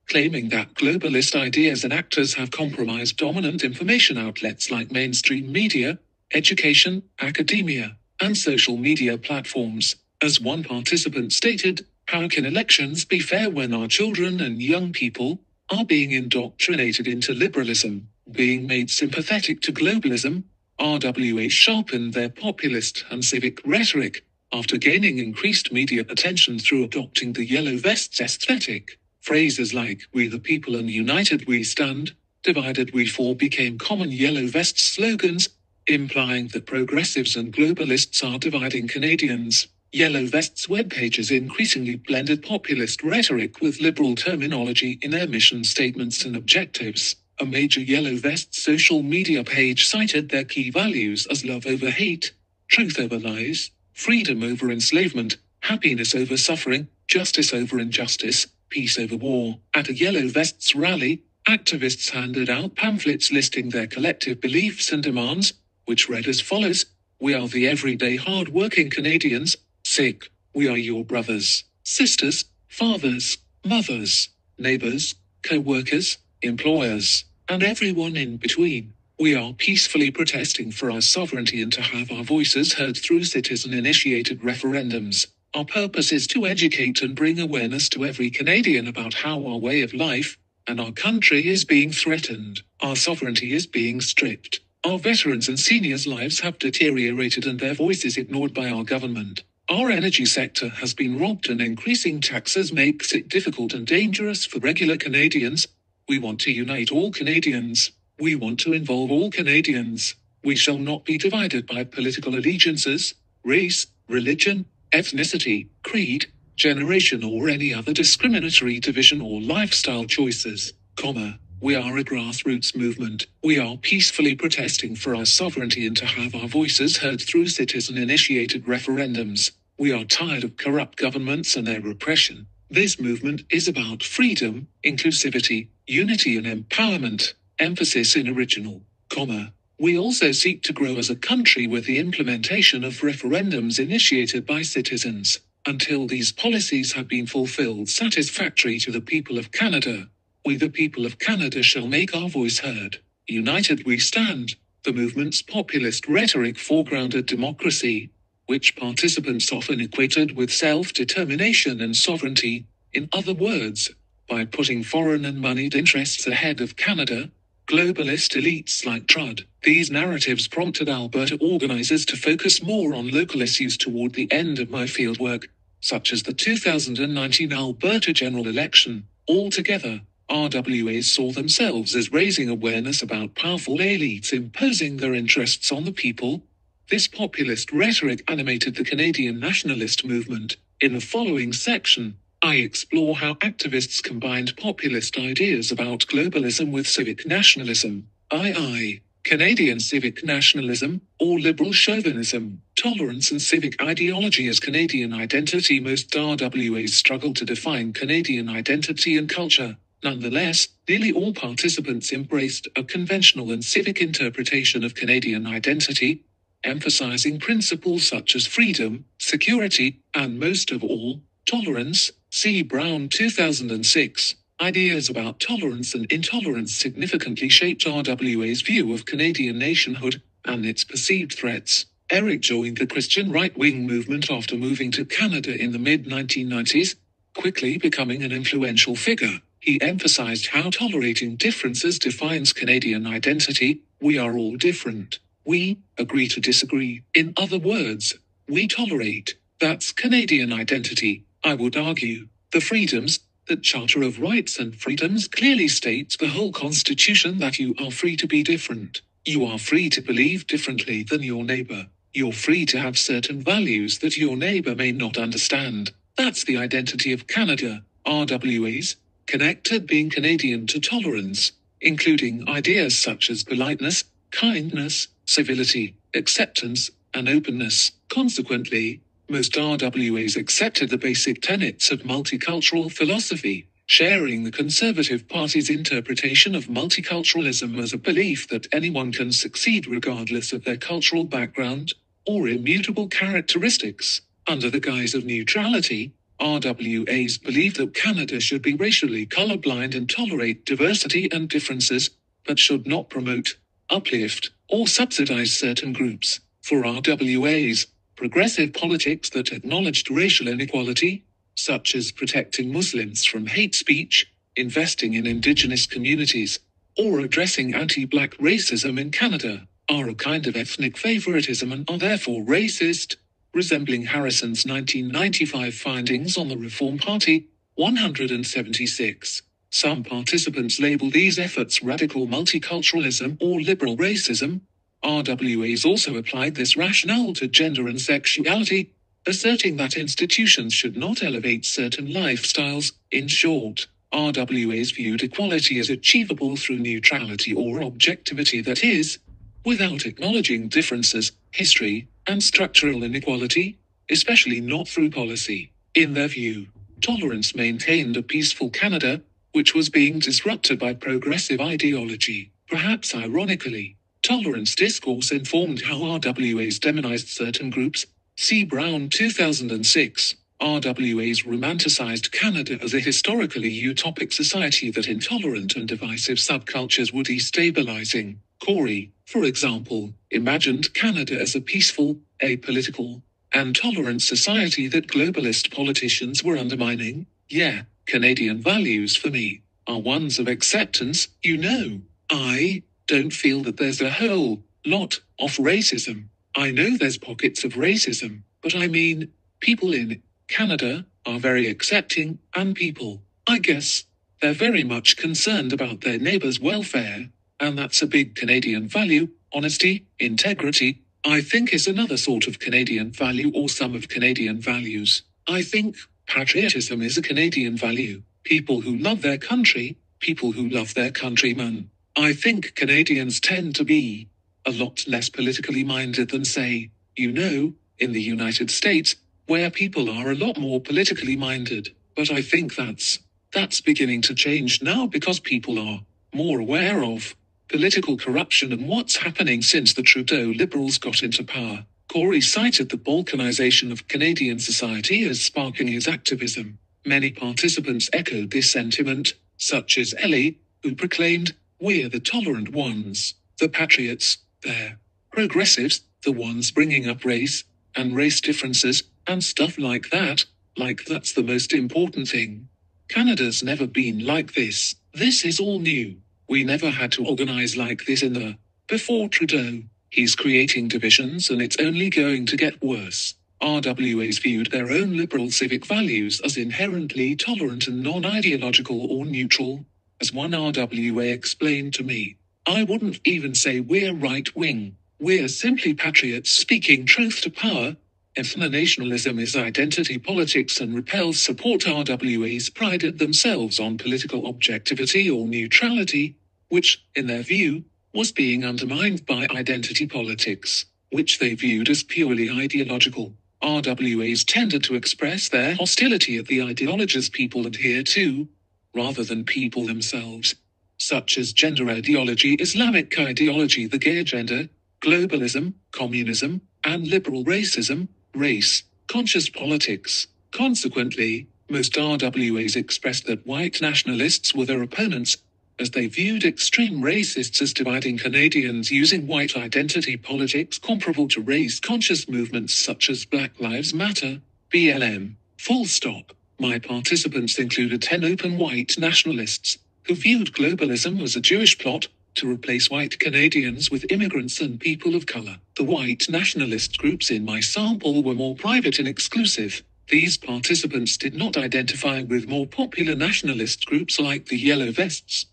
claiming that globalist ideas and actors have compromised dominant information outlets like mainstream media, education, academia, and social media platforms. As one participant stated, how can elections be fair when our children and young people are being indoctrinated into liberalism, being made sympathetic to globalism? RWA sharpened their populist and civic rhetoric after gaining increased media attention through adopting the yellow vests aesthetic. Phrases like We the people and united we stand, divided we fall became common yellow vest slogans, implying that progressives and globalists are dividing Canadians. Yellow Vest's web pages increasingly blended populist rhetoric with liberal terminology in their mission statements and objectives. A major Yellow Vest social media page cited their key values as love over hate, truth over lies, freedom over enslavement, happiness over suffering, justice over injustice, peace over war. At a Yellow Vests rally, activists handed out pamphlets listing their collective beliefs and demands, which read as follows We are the everyday hard working Canadians, sick. We are your brothers, sisters, fathers, mothers, neighbors, co workers, employers, and everyone in between. We are peacefully protesting for our sovereignty and to have our voices heard through citizen initiated referendums. Our purpose is to educate and bring awareness to every Canadian about how our way of life and our country is being threatened. Our sovereignty is being stripped. Our veterans and seniors' lives have deteriorated and their voices ignored by our government. Our energy sector has been robbed and increasing taxes makes it difficult and dangerous for regular Canadians. We want to unite all Canadians. We want to involve all Canadians. We shall not be divided by political allegiances, race, religion, ethnicity, creed, generation or any other discriminatory division or lifestyle choices, comma. We are a grassroots movement. We are peacefully protesting for our sovereignty and to have our voices heard through citizen initiated referendums. We are tired of corrupt governments and their repression. This movement is about freedom, inclusivity, unity and empowerment. Emphasis in original, comma. We also seek to grow as a country with the implementation of referendums initiated by citizens. Until these policies have been fulfilled satisfactory to the people of Canada, we the people of Canada shall make our voice heard. United we stand. The movement's populist rhetoric foregrounded democracy, which participants often equated with self determination and sovereignty. In other words, by putting foreign and moneyed interests ahead of Canada, globalist elites like Trud. These narratives prompted Alberta organizers to focus more on local issues toward the end of my fieldwork, such as the 2019 Alberta general election. Altogether, RWAs saw themselves as raising awareness about powerful elites imposing their interests on the people. This populist rhetoric animated the Canadian nationalist movement. In the following section, I explore how activists combined populist ideas about globalism with civic nationalism. II. Canadian civic nationalism, or liberal chauvinism, tolerance and civic ideology as Canadian identity. Most RWAs struggle to define Canadian identity and culture. Nonetheless, nearly all participants embraced a conventional and civic interpretation of Canadian identity, emphasizing principles such as freedom, security, and most of all, tolerance. See Brown 2006. Ideas about tolerance and intolerance significantly shaped RWA's view of Canadian nationhood and its perceived threats. Eric joined the Christian right wing movement after moving to Canada in the mid 1990s, quickly becoming an influential figure. He emphasized how tolerating differences defines Canadian identity. We are all different. We agree to disagree. In other words, we tolerate. That's Canadian identity, I would argue. The freedoms, the Charter of Rights and Freedoms clearly states the whole Constitution that you are free to be different. You are free to believe differently than your neighbor. You're free to have certain values that your neighbor may not understand. That's the identity of Canada, RWAs, connected being Canadian to tolerance, including ideas such as politeness, kindness, civility, acceptance, and openness. Consequently, most RWAs accepted the basic tenets of multicultural philosophy, sharing the Conservative Party's interpretation of multiculturalism as a belief that anyone can succeed regardless of their cultural background or immutable characteristics. Under the guise of neutrality, RWAs believe that Canada should be racially colorblind and tolerate diversity and differences, but should not promote, uplift, or subsidize certain groups. For RWAs, progressive politics that acknowledged racial inequality, such as protecting Muslims from hate speech, investing in indigenous communities, or addressing anti black racism in Canada, are a kind of ethnic favoritism and are therefore racist, resembling Harrison's 1995 findings on the Reform Party, 176. Some participants label these efforts radical multiculturalism or liberal racism. RWAs also applied this rationale to gender and sexuality, asserting that institutions should not elevate certain lifestyles. In short, RWAs viewed equality as achievable through neutrality or objectivity, that is, without acknowledging differences, history, and structural inequality, especially not through policy. In their view, tolerance maintained a peaceful Canada, which was being disrupted by progressive ideology. Perhaps ironically, tolerance discourse informed how RWAs demonized certain groups. See Brown 2006. RWAs romanticized Canada as a historically utopic society that intolerant and divisive subcultures were destabilizing. Corey, for example, imagined Canada as a peaceful, apolitical, and tolerant society that globalist politicians were undermining. Yeah, Canadian values for me are ones of acceptance, you know. I don't feel that there's a whole lot of racism. I know there's pockets of racism, but I mean, people in Canada are very accepting, and people, I guess, they're very much concerned about their neighbors' welfare, and that's a big Canadian value. Honesty, integrity, I think is another sort of Canadian value or some of Canadian values. I think patriotism is a Canadian value. People who love their country, people who love their countrymen. I think Canadians tend to be a lot less politically minded than, say, you know, in the United States, where people are a lot more politically minded. But I think that's that's beginning to change now because people are more aware of political corruption and what's happening since the Trudeau Liberals got into power. Corey cited the balkanization of Canadian society as sparking his activism. Many participants echoed this sentiment, such as Ellie, who proclaimed, We're the tolerant ones, the patriots, they're progressives, the ones bringing up race and race differences and stuff like that, like that's the most important thing. Canada's never been like this. This is all new. We never had to organize like this in the before Trudeau. He's creating divisions and it's only going to get worse. RWAs viewed their own liberal civic values as inherently tolerant and non ideological or neutral. As one RWA explained to me, I wouldn't even say we're right wing. We're simply patriots speaking truth to power. Ethno-nationalism is identity politics and repels support RWAs prided themselves on political objectivity or neutrality, which, in their view, was being undermined by identity politics, which they viewed as purely ideological. RWAs tended to express their hostility at the ideologies people adhere to, rather than people themselves, such as gender ideology, Islamic ideology, the gay agenda, globalism, communism, and liberal racism, race, conscious politics. Consequently, most RWAs expressed that white nationalists were their opponents, as they viewed extreme racists as dividing Canadians using white identity politics comparable to race conscious movements such as Black Lives Matter, BLM. Full stop. My participants included 10 open white nationalists who viewed globalism as a Jewish plot to replace white Canadians with immigrants and people of color. The white nationalist groups in my sample were more private and exclusive. These participants did not identify with more popular nationalist groups like the Yellow Vests,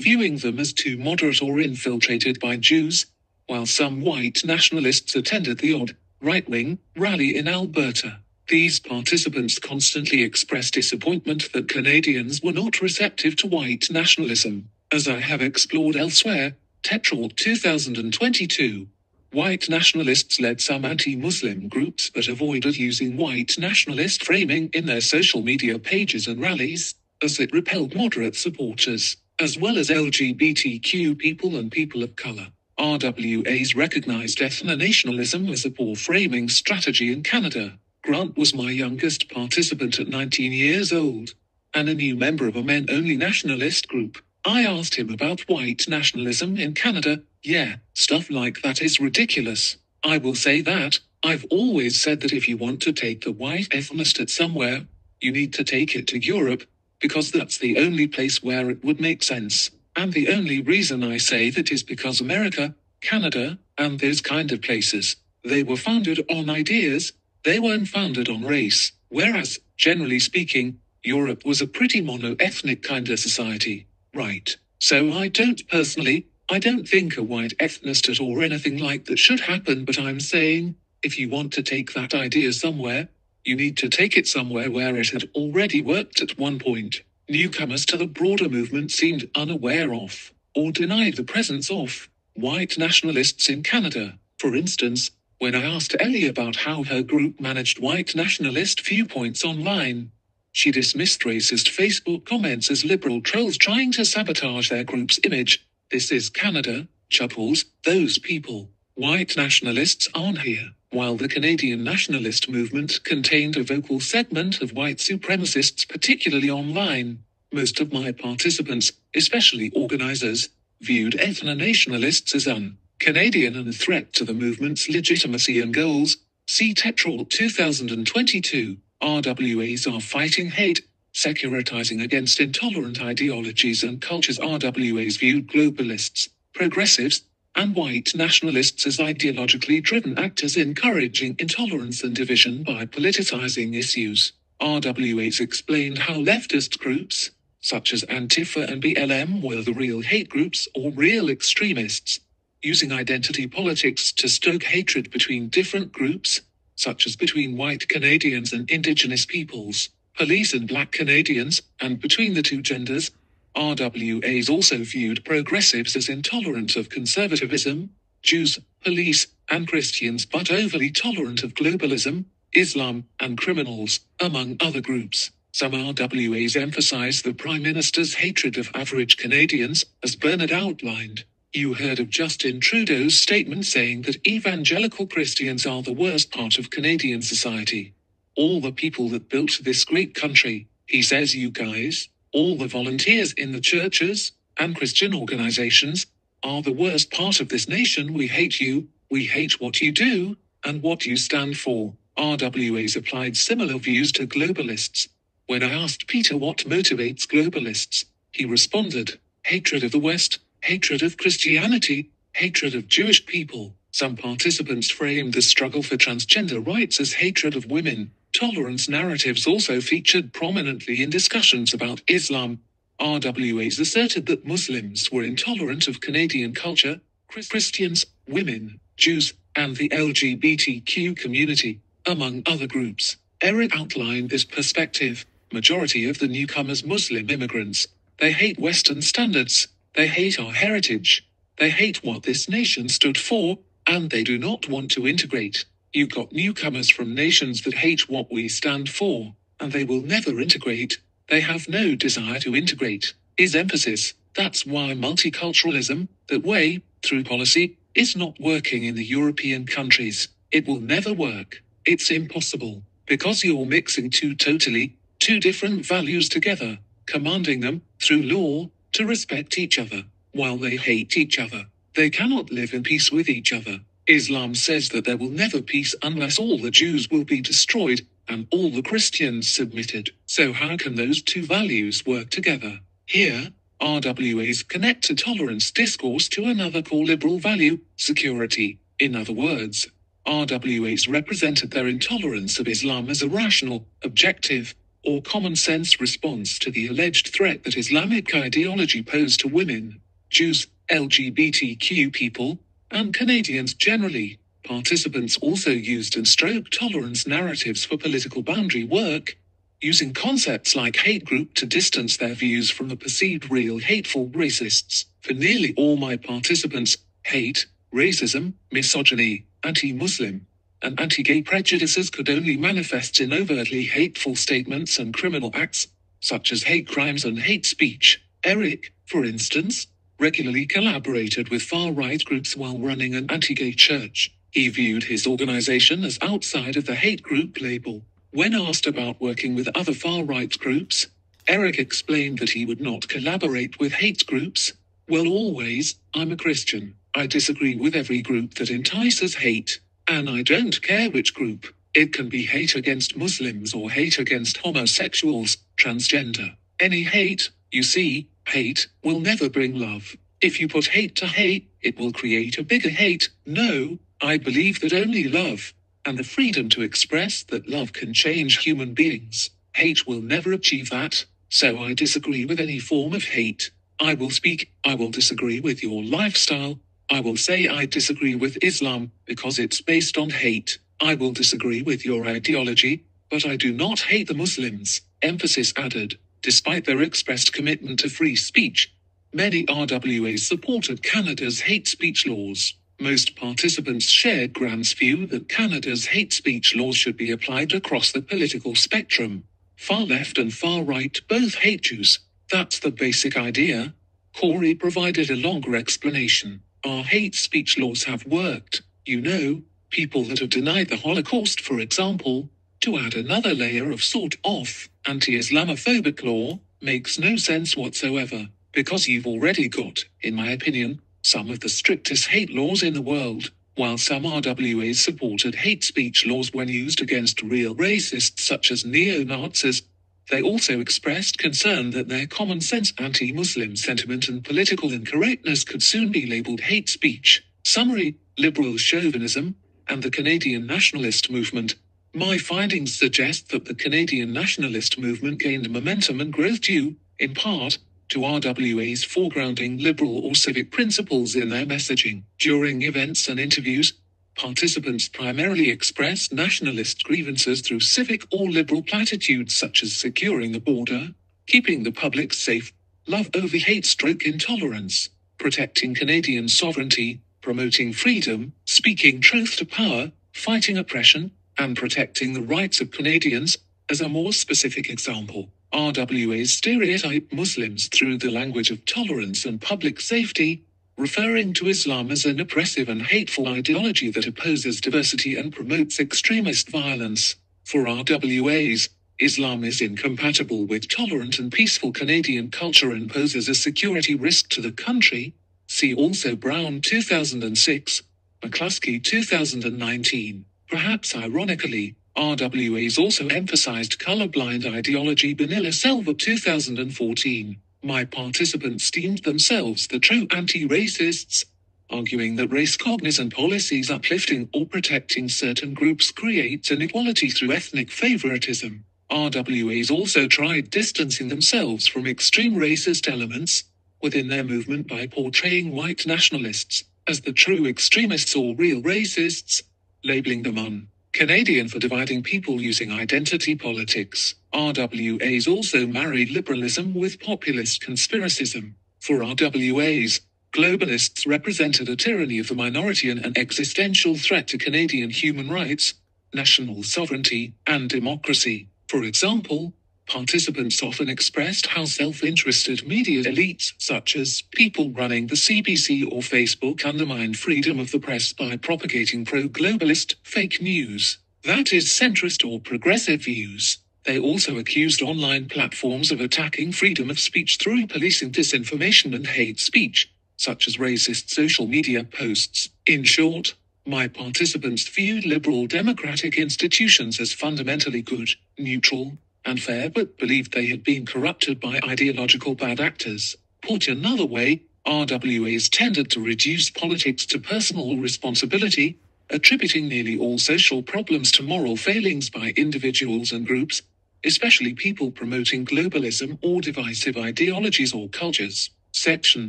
viewing them as too moderate or infiltrated by Jews, while some white nationalists attended the odd, right wing, rally in Alberta. These participants constantly expressed disappointment that Canadians were not receptive to white nationalism. As I have explored elsewhere, Tetrault 2022. White nationalists led some anti Muslim groups but avoided using white nationalist framing in their social media pages and rallies, as it repelled moderate supporters, as well as LGBTQ people and people of color. RWAs recognized ethno-nationalism as a poor framing strategy in Canada. Grant was my youngest participant at 19 years old, and a new member of a men-only nationalist group. I asked him about white nationalism in Canada. Yeah, stuff like that is ridiculous. I will say that. I've always said that if you want to take the white ethnostate somewhere, you need to take it to Europe, because that's the only place where it would make sense. And the only reason I say that is because America, Canada, and those kind of places, they were founded on ideas, they weren't founded on race. Whereas, generally speaking, Europe was a pretty mono-ethnic kind of society. Right. So I don't personally, I don't think a white ethnostate or anything like that should happen, but I'm saying, if you want to take that idea somewhere, you need to take it somewhere where it had already worked at one point. Newcomers to the broader movement seemed unaware of, or denied the presence of, white nationalists in Canada. For instance, when I asked Ellie about how her group managed white nationalist viewpoints online, she dismissed racist Facebook comments as liberal trolls trying to sabotage their group's image. This is Canada, chuckles, those people. White nationalists aren't here. While the Canadian nationalist movement contained a vocal segment of white supremacists, particularly online, most of my participants, especially organizers, viewed ethno nationalists as un Canadian and a threat to the movement's legitimacy and goals. See Tetrault 2022. RWAs are fighting hate, securitizing against intolerant ideologies and cultures. RWAs viewed globalists, progressives, and white nationalists as ideologically driven actors encouraging intolerance and division by politicizing issues. RWAs explained how leftist groups, such as Antifa and BLM, were the real hate groups or real extremists, using identity politics to stoke hatred between different groups, such as between white Canadians and Indigenous peoples, police and black Canadians, and between the two genders, RWAs also viewed progressives as intolerant of conservatism, Jews, police, and Christians, but overly tolerant of globalism, Islam, and criminals, among other groups. Some RWAs emphasize the Prime Minister's hatred of average Canadians, as Bernard outlined. You heard of Justin Trudeau's statement saying that evangelical Christians are the worst part of Canadian society. All the people that built this great country, he says, you guys, all the volunteers in the churches and Christian organizations are the worst part of this nation. We hate you, we hate what you do, and what you stand for. RWAs applied similar views to globalists. When I asked Peter what motivates globalists, he responded hatred of the West, hatred of Christianity, hatred of Jewish people. Some participants framed the struggle for transgender rights as hatred of women, Tolerance narratives also featured prominently in discussions about Islam. RWAs asserted that Muslims were intolerant of Canadian culture, Christians, women, Jews, and the LGBTQ community, among other groups. Eric outlined this perspective. Majority of the newcomers Muslim immigrants. They hate Western standards. They hate our heritage. They hate what this nation stood for, and they do not want to integrate. You've got newcomers from nations that hate what we stand for, and they will never integrate. They have no desire to integrate, is emphasis. That's why multiculturalism, that way, through policy, is not working in the European countries. It will never work. It's impossible. Because you're mixing two totally, two different values together, commanding them, through law, to respect each other, while they hate each other. They cannot live in peace with each other. Islam says that there will never peace unless all the Jews will be destroyed and all the Christians submitted. So how can those two values work together? Here, RWAs connect a tolerance discourse to another core liberal value, security. In other words, RWAs represented their intolerance of Islam as a rational, objective, or common sense response to the alleged threat that Islamic ideology posed to women, Jews, LGBTQ people, and Canadians generally. Participants also used and stroke tolerance narratives for political boundary work, using concepts like hate group to distance their views from the perceived real hateful racists. For nearly all my participants, hate racism, misogyny, anti Muslim, and anti gay prejudices could only manifest in overtly hateful statements and criminal acts, such as hate crimes and hate speech. Eric, for instance, regularly collaborated with far right groups while running an anti gay church. He viewed his organization as outside of the hate group label. When asked about working with other far right groups, Eric explained that he would not collaborate with hate groups. Well, always, I'm a Christian. I disagree with every group that entices hate, and I don't care which group. It can be hate against Muslims or hate against homosexuals, transgender. Any hate, you see, hate, will never bring love. If you put hate to hate, it will create a bigger hate. No, I believe that only love, and the freedom to express that love can change human beings. Hate will never achieve that, so I disagree with any form of hate. I will speak, I will disagree with your lifestyle, I will say I disagree with Islam because it's based on hate. I will disagree with your ideology, but I do not hate the Muslims. Emphasis added. Despite their expressed commitment to free speech, many RWAs supported Canada's hate speech laws. Most participants shared Grant's view that Canada's hate speech laws should be applied across the political spectrum. Far left and far right both hate Jews. That's the basic idea. Corey provided a longer explanation. Our hate speech laws have worked. You know, people that have denied the Holocaust, for example, to add another layer of sort of anti Islamophobic law makes no sense whatsoever, because you've already got, in my opinion, some of the strictest hate laws in the world. While some RWAs supported hate speech laws when used against real racists such as neo Nazis, they also expressed concern that their common sense anti Muslim sentiment and political incorrectness could soon be labeled hate speech. Summary Liberal chauvinism and the Canadian nationalist movement. My findings suggest that the Canadian nationalist movement gained momentum and growth due, in part, to RWA's foregrounding liberal or civic principles in their messaging. During events and interviews, Participants primarily expressed nationalist grievances through civic or liberal platitudes such as securing the border, keeping the public safe, love over hate stroke intolerance, protecting Canadian sovereignty, promoting freedom, speaking truth to power, fighting oppression, and protecting the rights of Canadians, as a more specific example. RWAs stereotype Muslims through the language of tolerance and public safety, referring to Islam as an oppressive and hateful ideology that opposes diversity and promotes extremist violence. For RWAs, Islam is incompatible with tolerant and peaceful Canadian culture and poses a security risk to the country. See also Brown 2006, McCluskey 2019. Perhaps ironically, RWAs also emphasized colorblind ideology Bonilla Silva 2014. My participants deemed themselves the true anti racists, arguing that race cognizant policies uplifting or protecting certain groups creates inequality through ethnic favoritism. RWAs also tried distancing themselves from extreme racist elements within their movement by portraying white nationalists as the true extremists or real racists, labeling them un Canadian for dividing people using identity politics. RWAs also married liberalism with populist conspiracism. For RWAs, globalists represented a tyranny of the minority and an existential threat to Canadian human rights, national sovereignty, and democracy. For example, participants often expressed how self interested media elites, such as people running the CBC or Facebook, undermine freedom of the press by propagating pro globalist fake news. That is centrist or progressive views. They also accused online platforms of attacking freedom of speech through policing disinformation and hate speech, such as racist social media posts. In short, my participants viewed liberal democratic institutions as fundamentally good, neutral, and fair, but believed they had been corrupted by ideological bad actors. Put another way, RWAs tended to reduce politics to personal responsibility, attributing nearly all social problems to moral failings by individuals and groups, especially people promoting globalism or divisive ideologies or cultures. Section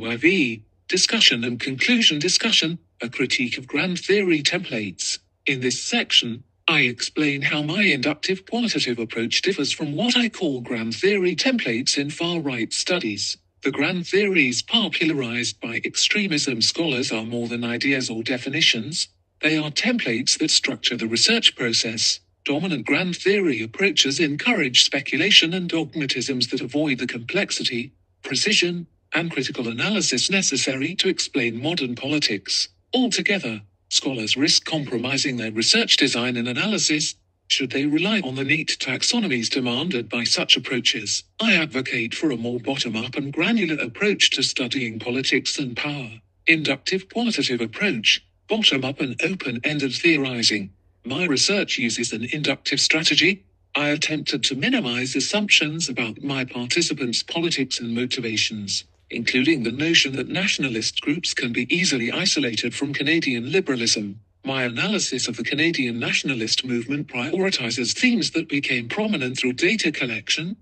YV Discussion and Conclusion Discussion, a critique of grand theory templates. In this section, I explain how my inductive qualitative approach differs from what I call grand theory templates in far right studies. The grand theories popularized by extremism scholars are more than ideas or definitions. They are templates that structure the research process. Dominant grand theory approaches encourage speculation and dogmatisms that avoid the complexity, precision, and critical analysis necessary to explain modern politics. Altogether, scholars risk compromising their research design and analysis should they rely on the neat taxonomies demanded by such approaches. I advocate for a more bottom up and granular approach to studying politics and power. Inductive qualitative approach, bottom up and open ended theorizing. My research uses an inductive strategy. I attempted to minimize assumptions about my participants' politics and motivations, including the notion that nationalist groups can be easily isolated from Canadian liberalism. My analysis of the Canadian nationalist movement prioritizes themes that became prominent through data collection,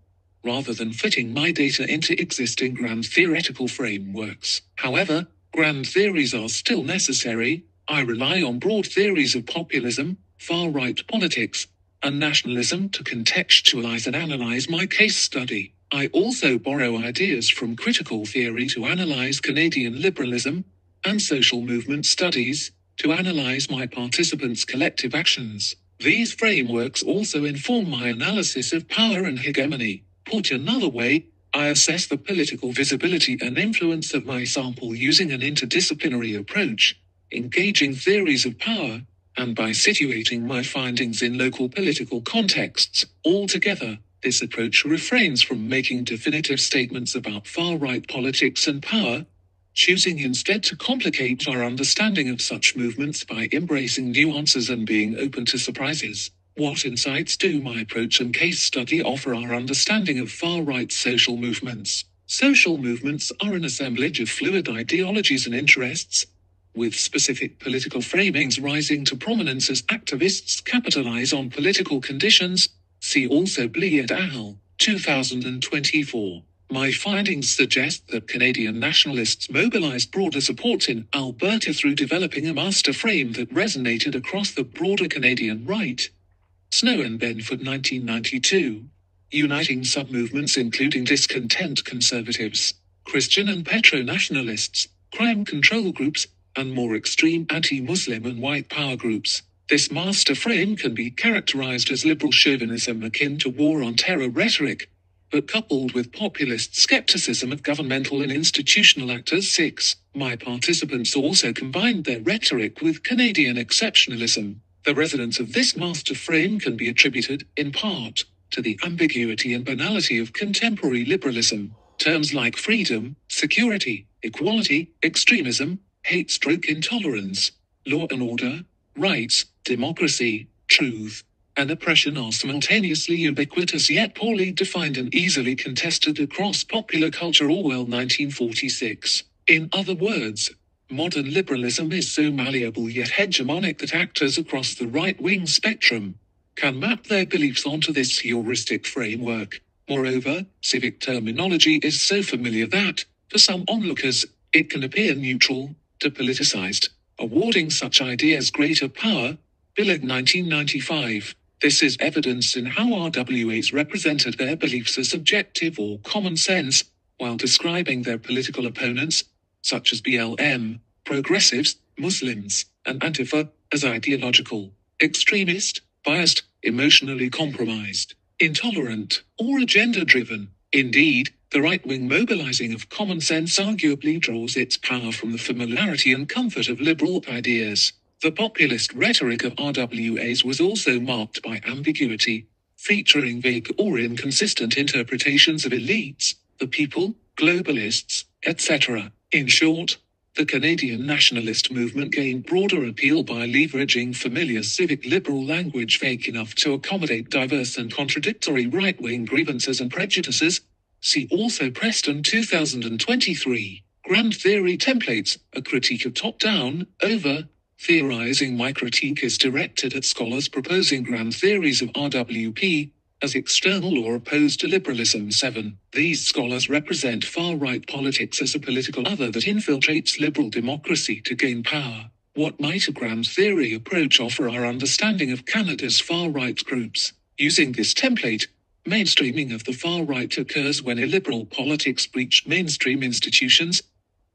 rather than fitting my data into existing grand theoretical frameworks. However, grand theories are still necessary. I rely on broad theories of populism, far right politics, and nationalism to contextualize and analyze my case study. I also borrow ideas from critical theory to analyze Canadian liberalism and social movement studies to analyze my participants' collective actions. These frameworks also inform my analysis of power and hegemony. Put another way, I assess the political visibility and influence of my sample using an interdisciplinary approach, engaging theories of power, and by situating my findings in local political contexts. Altogether, this approach refrains from making definitive statements about far right politics and power, choosing instead to complicate our understanding of such movements by embracing nuances and being open to surprises. What insights do my approach and case study offer our understanding of far right social movements? Social movements are an assemblage of fluid ideologies and interests, with specific political framings rising to prominence as activists capitalize on political conditions. See also et al. 2024. My findings suggest that Canadian nationalists mobilized broader support in Alberta through developing a master frame that resonated across the broader Canadian right. Snow and Benford 1992. Uniting submovements including discontent conservatives, Christian and petro nationalists, crime control groups, and more extreme anti Muslim and white power groups. This master frame can be characterized as liberal chauvinism akin to war on terror rhetoric, but coupled with populist skepticism of governmental and institutional actors. 6. My participants also combined their rhetoric with Canadian exceptionalism. The resonance of this master frame can be attributed, in part, to the ambiguity and banality of contemporary liberalism. Terms like freedom, security, equality, extremism, hate stroke intolerance, law and order, rights, democracy, truth, and oppression are simultaneously ubiquitous yet poorly defined and easily contested across popular culture Orwell 1946. In other words, modern liberalism is so malleable yet hegemonic that actors across the right-wing spectrum can map their beliefs onto this heuristic framework. Moreover, civic terminology is so familiar that, for some onlookers, it can appear neutral, depoliticized, awarding such ideas greater power. Billig 1995. This is evidenced in how RWAs represented their beliefs as objective or common sense, while describing their political opponents, such as BLM, progressives, Muslims, and Antifa, as ideological, extremist, biased, emotionally compromised, intolerant, or agenda driven. Indeed, the right wing mobilizing of common sense arguably draws its power from the familiarity and comfort of liberal ideas. The populist rhetoric of RWAs was also marked by ambiguity, featuring vague or inconsistent interpretations of elites, the people, globalists, etc. In short, the Canadian nationalist movement gained broader appeal by leveraging familiar civic liberal language vague enough to accommodate diverse and contradictory right wing grievances and prejudices. See also Preston 2023. Grand Theory Templates, a critique of top down, over, Theorizing my critique is directed at scholars proposing grand theories of RWP as external or opposed to liberalism. 7. These scholars represent far right politics as a political other that infiltrates liberal democracy to gain power. What might a grand theory approach offer our understanding of Canada's far right groups? Using this template, Mainstreaming of the far right occurs when illiberal politics breach mainstream institutions,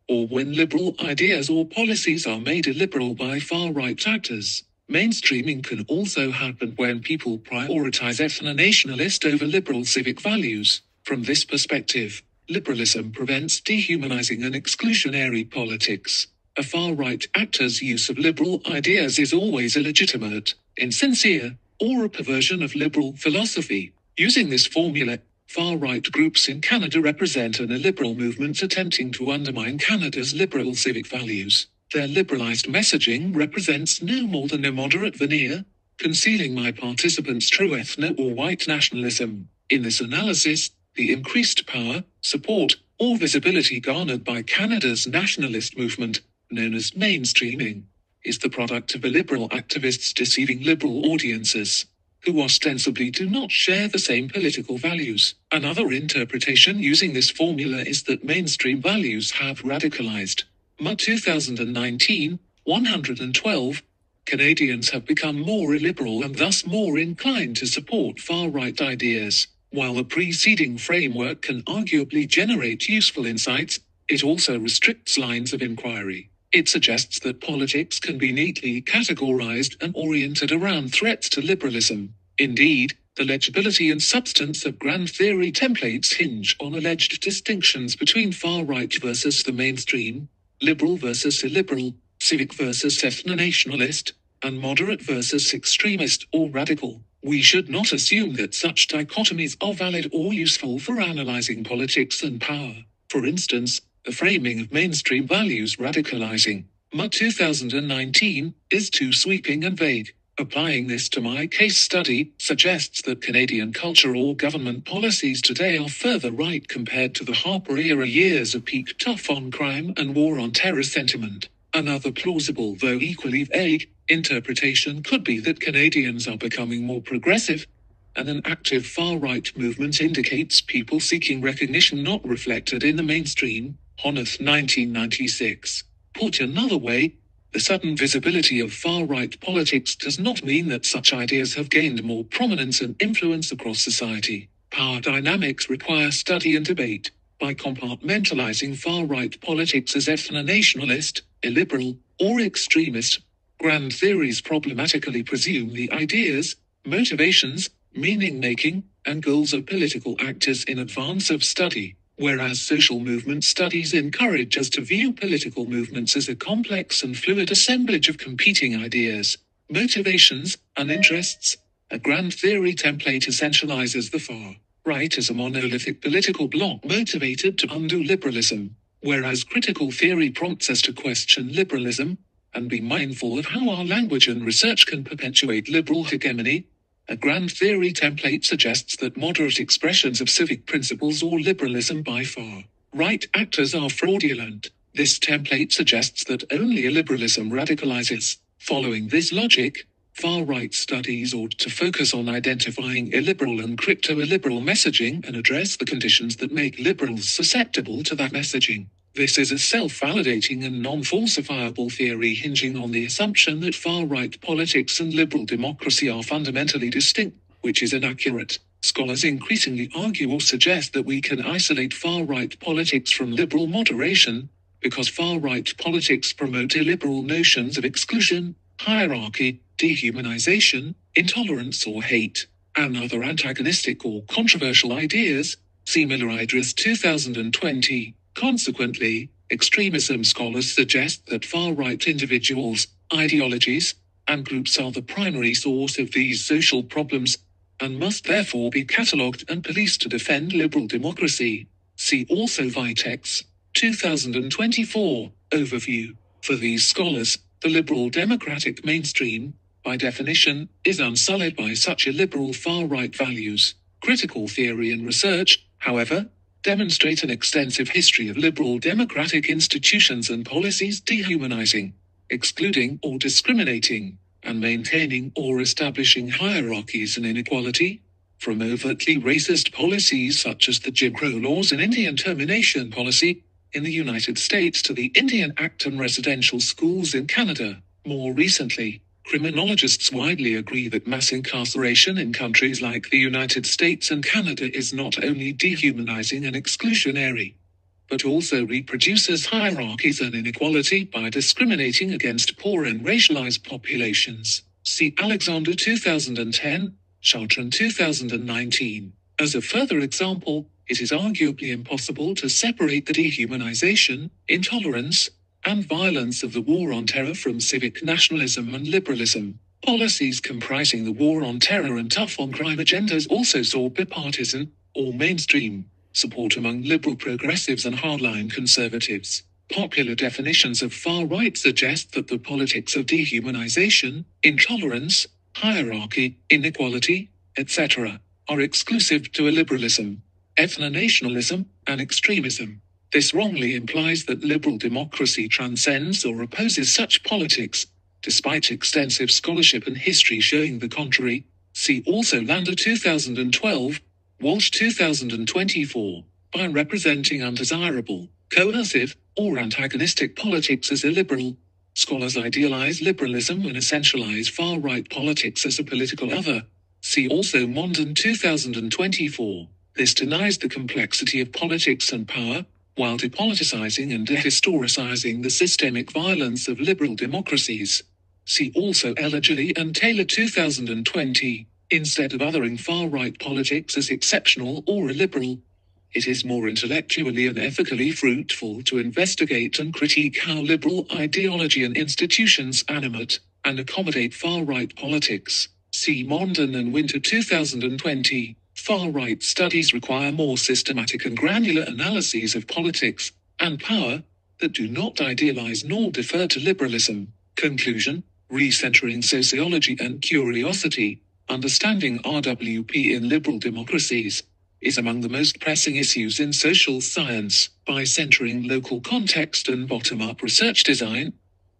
or when liberal ideas or policies are made illiberal by far right actors. Mainstreaming can also happen when people prioritize ethno-nationalist over liberal civic values. From this perspective, liberalism prevents dehumanizing and exclusionary politics. A far-right actor's use of liberal ideas is always illegitimate, insincere, or a perversion of liberal philosophy. Using this formula, far-right groups in Canada represent an illiberal movement attempting to undermine Canada's liberal civic values. Their liberalized messaging represents no more than a moderate veneer, concealing my participants' true ethno or white nationalism. In this analysis, the increased power, support, or visibility garnered by Canada's nationalist movement, known as mainstreaming, is the product of illiberal activists deceiving liberal audiences, who ostensibly do not share the same political values. Another interpretation using this formula is that mainstream values have radicalized. By 2019, 112 Canadians have become more illiberal and thus more inclined to support far right ideas. While the preceding framework can arguably generate useful insights, it also restricts lines of inquiry. It suggests that politics can be neatly categorized and oriented around threats to liberalism. Indeed, the legibility and substance of grand theory templates hinge on alleged distinctions between far right versus the mainstream, liberal versus illiberal, civic versus ethno-nationalist, and moderate versus extremist or radical. We should not assume that such dichotomies are valid or useful for analyzing politics and power. For instance, the framing of mainstream values radicalizing Mudde 2019 is too sweeping and vague. Applying this to my case study suggests that Canadian culture or government policies today are further right compared to the Harper era years of peak tough on crime and war on terror sentiment. Another plausible, though equally vague, interpretation could be that Canadians are becoming more progressive, and an active far right movement indicates people seeking recognition not reflected in the mainstream. Honneth 1996. Put another way, the sudden visibility of far right politics does not mean that such ideas have gained more prominence and influence across society. Power dynamics require study and debate. By compartmentalizing far right politics as ethno nationalist, illiberal, or extremist, grand theories problematically presume the ideas, motivations, meaning making, and goals of political actors in advance of study. Whereas social movement studies encourage us to view political movements as a complex and fluid assemblage of competing ideas, motivations, and interests, a grand theory template essentializes the far right as a monolithic political bloc motivated to undo liberalism, whereas critical theory prompts us to question liberalism and be mindful of how our language and research can perpetuate liberal hegemony a grand theory template suggests that moderate expressions of civic principles or liberalism by far right actors are fraudulent. This template suggests that only illiberalism radicalizes. Following this logic, far right studies ought to focus on identifying illiberal and crypto illiberal messaging and address the conditions that make liberals susceptible to that messaging. This is a self-validating and non-falsifiable theory hinging on the assumption that far-right politics and liberal democracy are fundamentally distinct, which is inaccurate. Scholars increasingly argue or suggest that we can isolate far-right politics from liberal moderation, because far-right politics promote illiberal notions of exclusion, hierarchy, dehumanization, intolerance or hate, and other antagonistic or controversial ideas. See Miller Idris 2020. Consequently, extremism scholars suggest that far right individuals, ideologies, and groups are the primary source of these social problems and must therefore be catalogued and policed to defend liberal democracy. See also Vitex 2024 overview. For these scholars, the liberal democratic mainstream, by definition, is unsullied by such illiberal far right values. Critical theory and research, however, demonstrate an extensive history of liberal democratic institutions and policies dehumanizing, excluding or discriminating, and maintaining or establishing hierarchies and inequality, from overtly racist policies such as the Jim Crow laws and Indian termination policy in the United States to the Indian Act and residential schools in Canada. More recently, Criminologists widely agree that mass incarceration in countries like the United States and Canada is not only dehumanizing and exclusionary, but also reproduces hierarchies and inequality by discriminating against poor and racialized populations. See Alexander 2010, Chartrand 2019. As a further example, it is arguably impossible to separate the dehumanization, intolerance, and violence of the war on terror from civic nationalism and liberalism. Policies comprising the war on terror and tough on crime agendas also saw bipartisan, or mainstream, support among liberal progressives and hardline conservatives. Popular definitions of far right suggest that the politics of dehumanization, intolerance, hierarchy, inequality, etc., are exclusive to a liberalism, ethno-nationalism, and extremism. This wrongly implies that liberal democracy transcends or opposes such politics, despite extensive scholarship and history showing the contrary. See also Landa 2012, Walsh 2024. By representing undesirable, coercive, or antagonistic politics as illiberal, scholars idealize liberalism and essentialize far right politics as a political other. See also Mondon 2024. This denies the complexity of politics and power, while depoliticizing and dehistoricizing the systemic violence of liberal democracies. See also Ellergily and Taylor 2020. Instead of othering far right politics as exceptional or illiberal, it is more intellectually and ethically fruitful to investigate and critique how liberal ideology and institutions animate and accommodate far right politics. See Mondon and Winter 2020. Far right studies require more systematic and granular analyses of politics and power that do not idealize nor defer to liberalism. Conclusion Recentering sociology and curiosity, understanding RWP in liberal democracies is among the most pressing issues in social science. By centering local context and bottom up research design,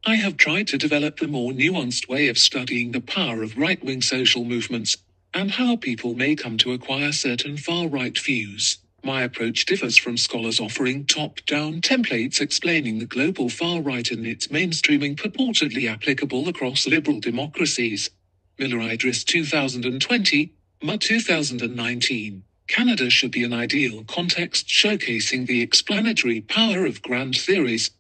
I have tried to develop a more nuanced way of studying the power of right wing social movements and how people may come to acquire certain far right views. My approach differs from scholars offering top down templates explaining the global far right and its mainstreaming purportedly applicable across liberal democracies. Miller Idris 2020, Ma 2019. Canada should be an ideal context showcasing the explanatory power of grand theories.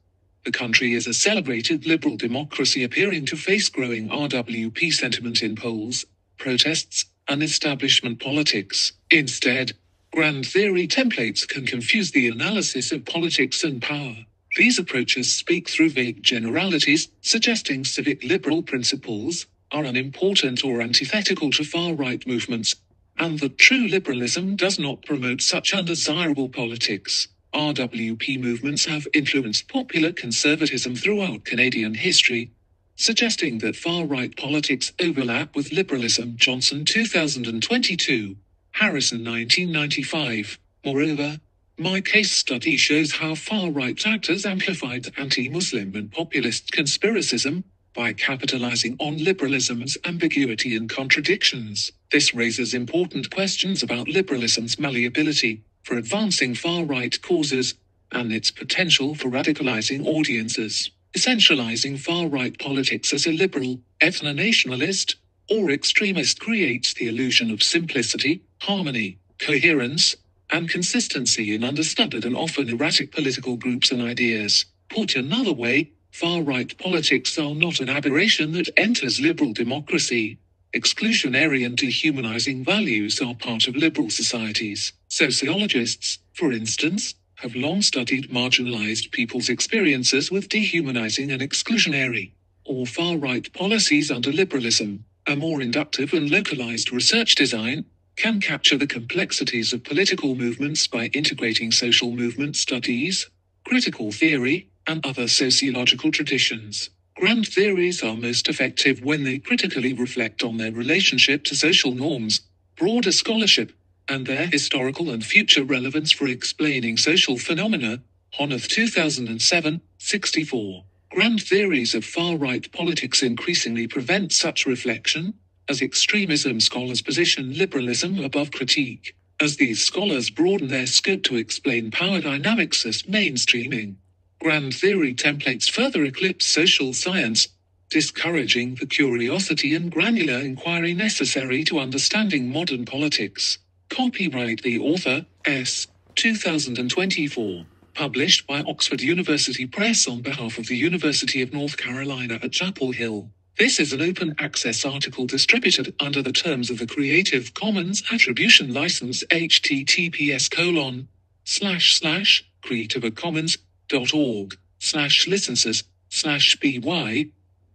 The country is a celebrated liberal democracy appearing to face growing RWP sentiment in polls, protests, and establishment politics. Instead, grand theory templates can confuse the analysis of politics and power. These approaches speak through vague generalities, suggesting civic liberal principles are unimportant or antithetical to far right movements, and that true liberalism does not promote such undesirable politics. RWP movements have influenced popular conservatism throughout Canadian history, suggesting that far right politics overlap with liberalism. Johnson 2022, Harrison 1995. Moreover, my case study shows how far right actors amplified anti Muslim and populist conspiracism by capitalizing on liberalism's ambiguity and contradictions. This raises important questions about liberalism's malleability for advancing far right causes and its potential for radicalizing audiences essentializing far right politics as illiberal, ethno nationalist, or extremist creates the illusion of simplicity, harmony, coherence, and consistency in understudied and often erratic political groups and ideas. Put another way, far right politics are not an aberration that enters liberal democracy. Exclusionary and dehumanizing values are part of liberal societies. Sociologists, for instance, have long studied marginalized people's experiences with dehumanizing and exclusionary or far right policies under liberalism. A more inductive and localized research design can capture the complexities of political movements by integrating social movement studies, critical theory, and other sociological traditions. Grand theories are most effective when they critically reflect on their relationship to social norms. Broader scholarship and their historical and future relevance for explaining social phenomena. Honneth 2007, 64. Grand theories of far right politics increasingly prevent such reflection, as extremism scholars position liberalism above critique. As these scholars broaden their scope to explain power dynamics as mainstreaming, grand theory templates further eclipse social science, discouraging the curiosity and granular inquiry necessary to understanding modern politics. Copyright the author, S. 2024. Published by Oxford University Press on behalf of the University of North Carolina at Chapel Hill. This is an open access article distributed under the terms of the Creative Commons Attribution License https colon slash slash creativecommons.org slash licenses slash by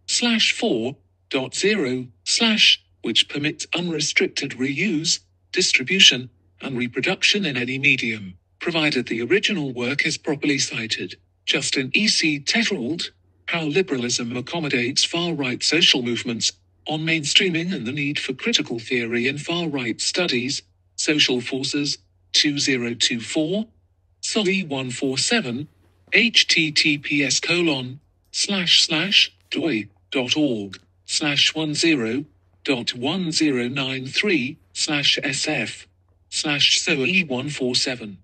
slash four dot zero slash which permits unrestricted reuse, distribution, and reproduction in any medium, provided the original work is properly cited. Justin E. C. Tetrault, How Liberalism Accommodates Far-Right Social Movements, on Mainstreaming and the Need for Critical Theory in Far-Right Studies, Social Forces, 2024, SOLI 147, https colon, slash slash, doi, dot org, slash 10, dot 1093, slash sf, slash SOE 147.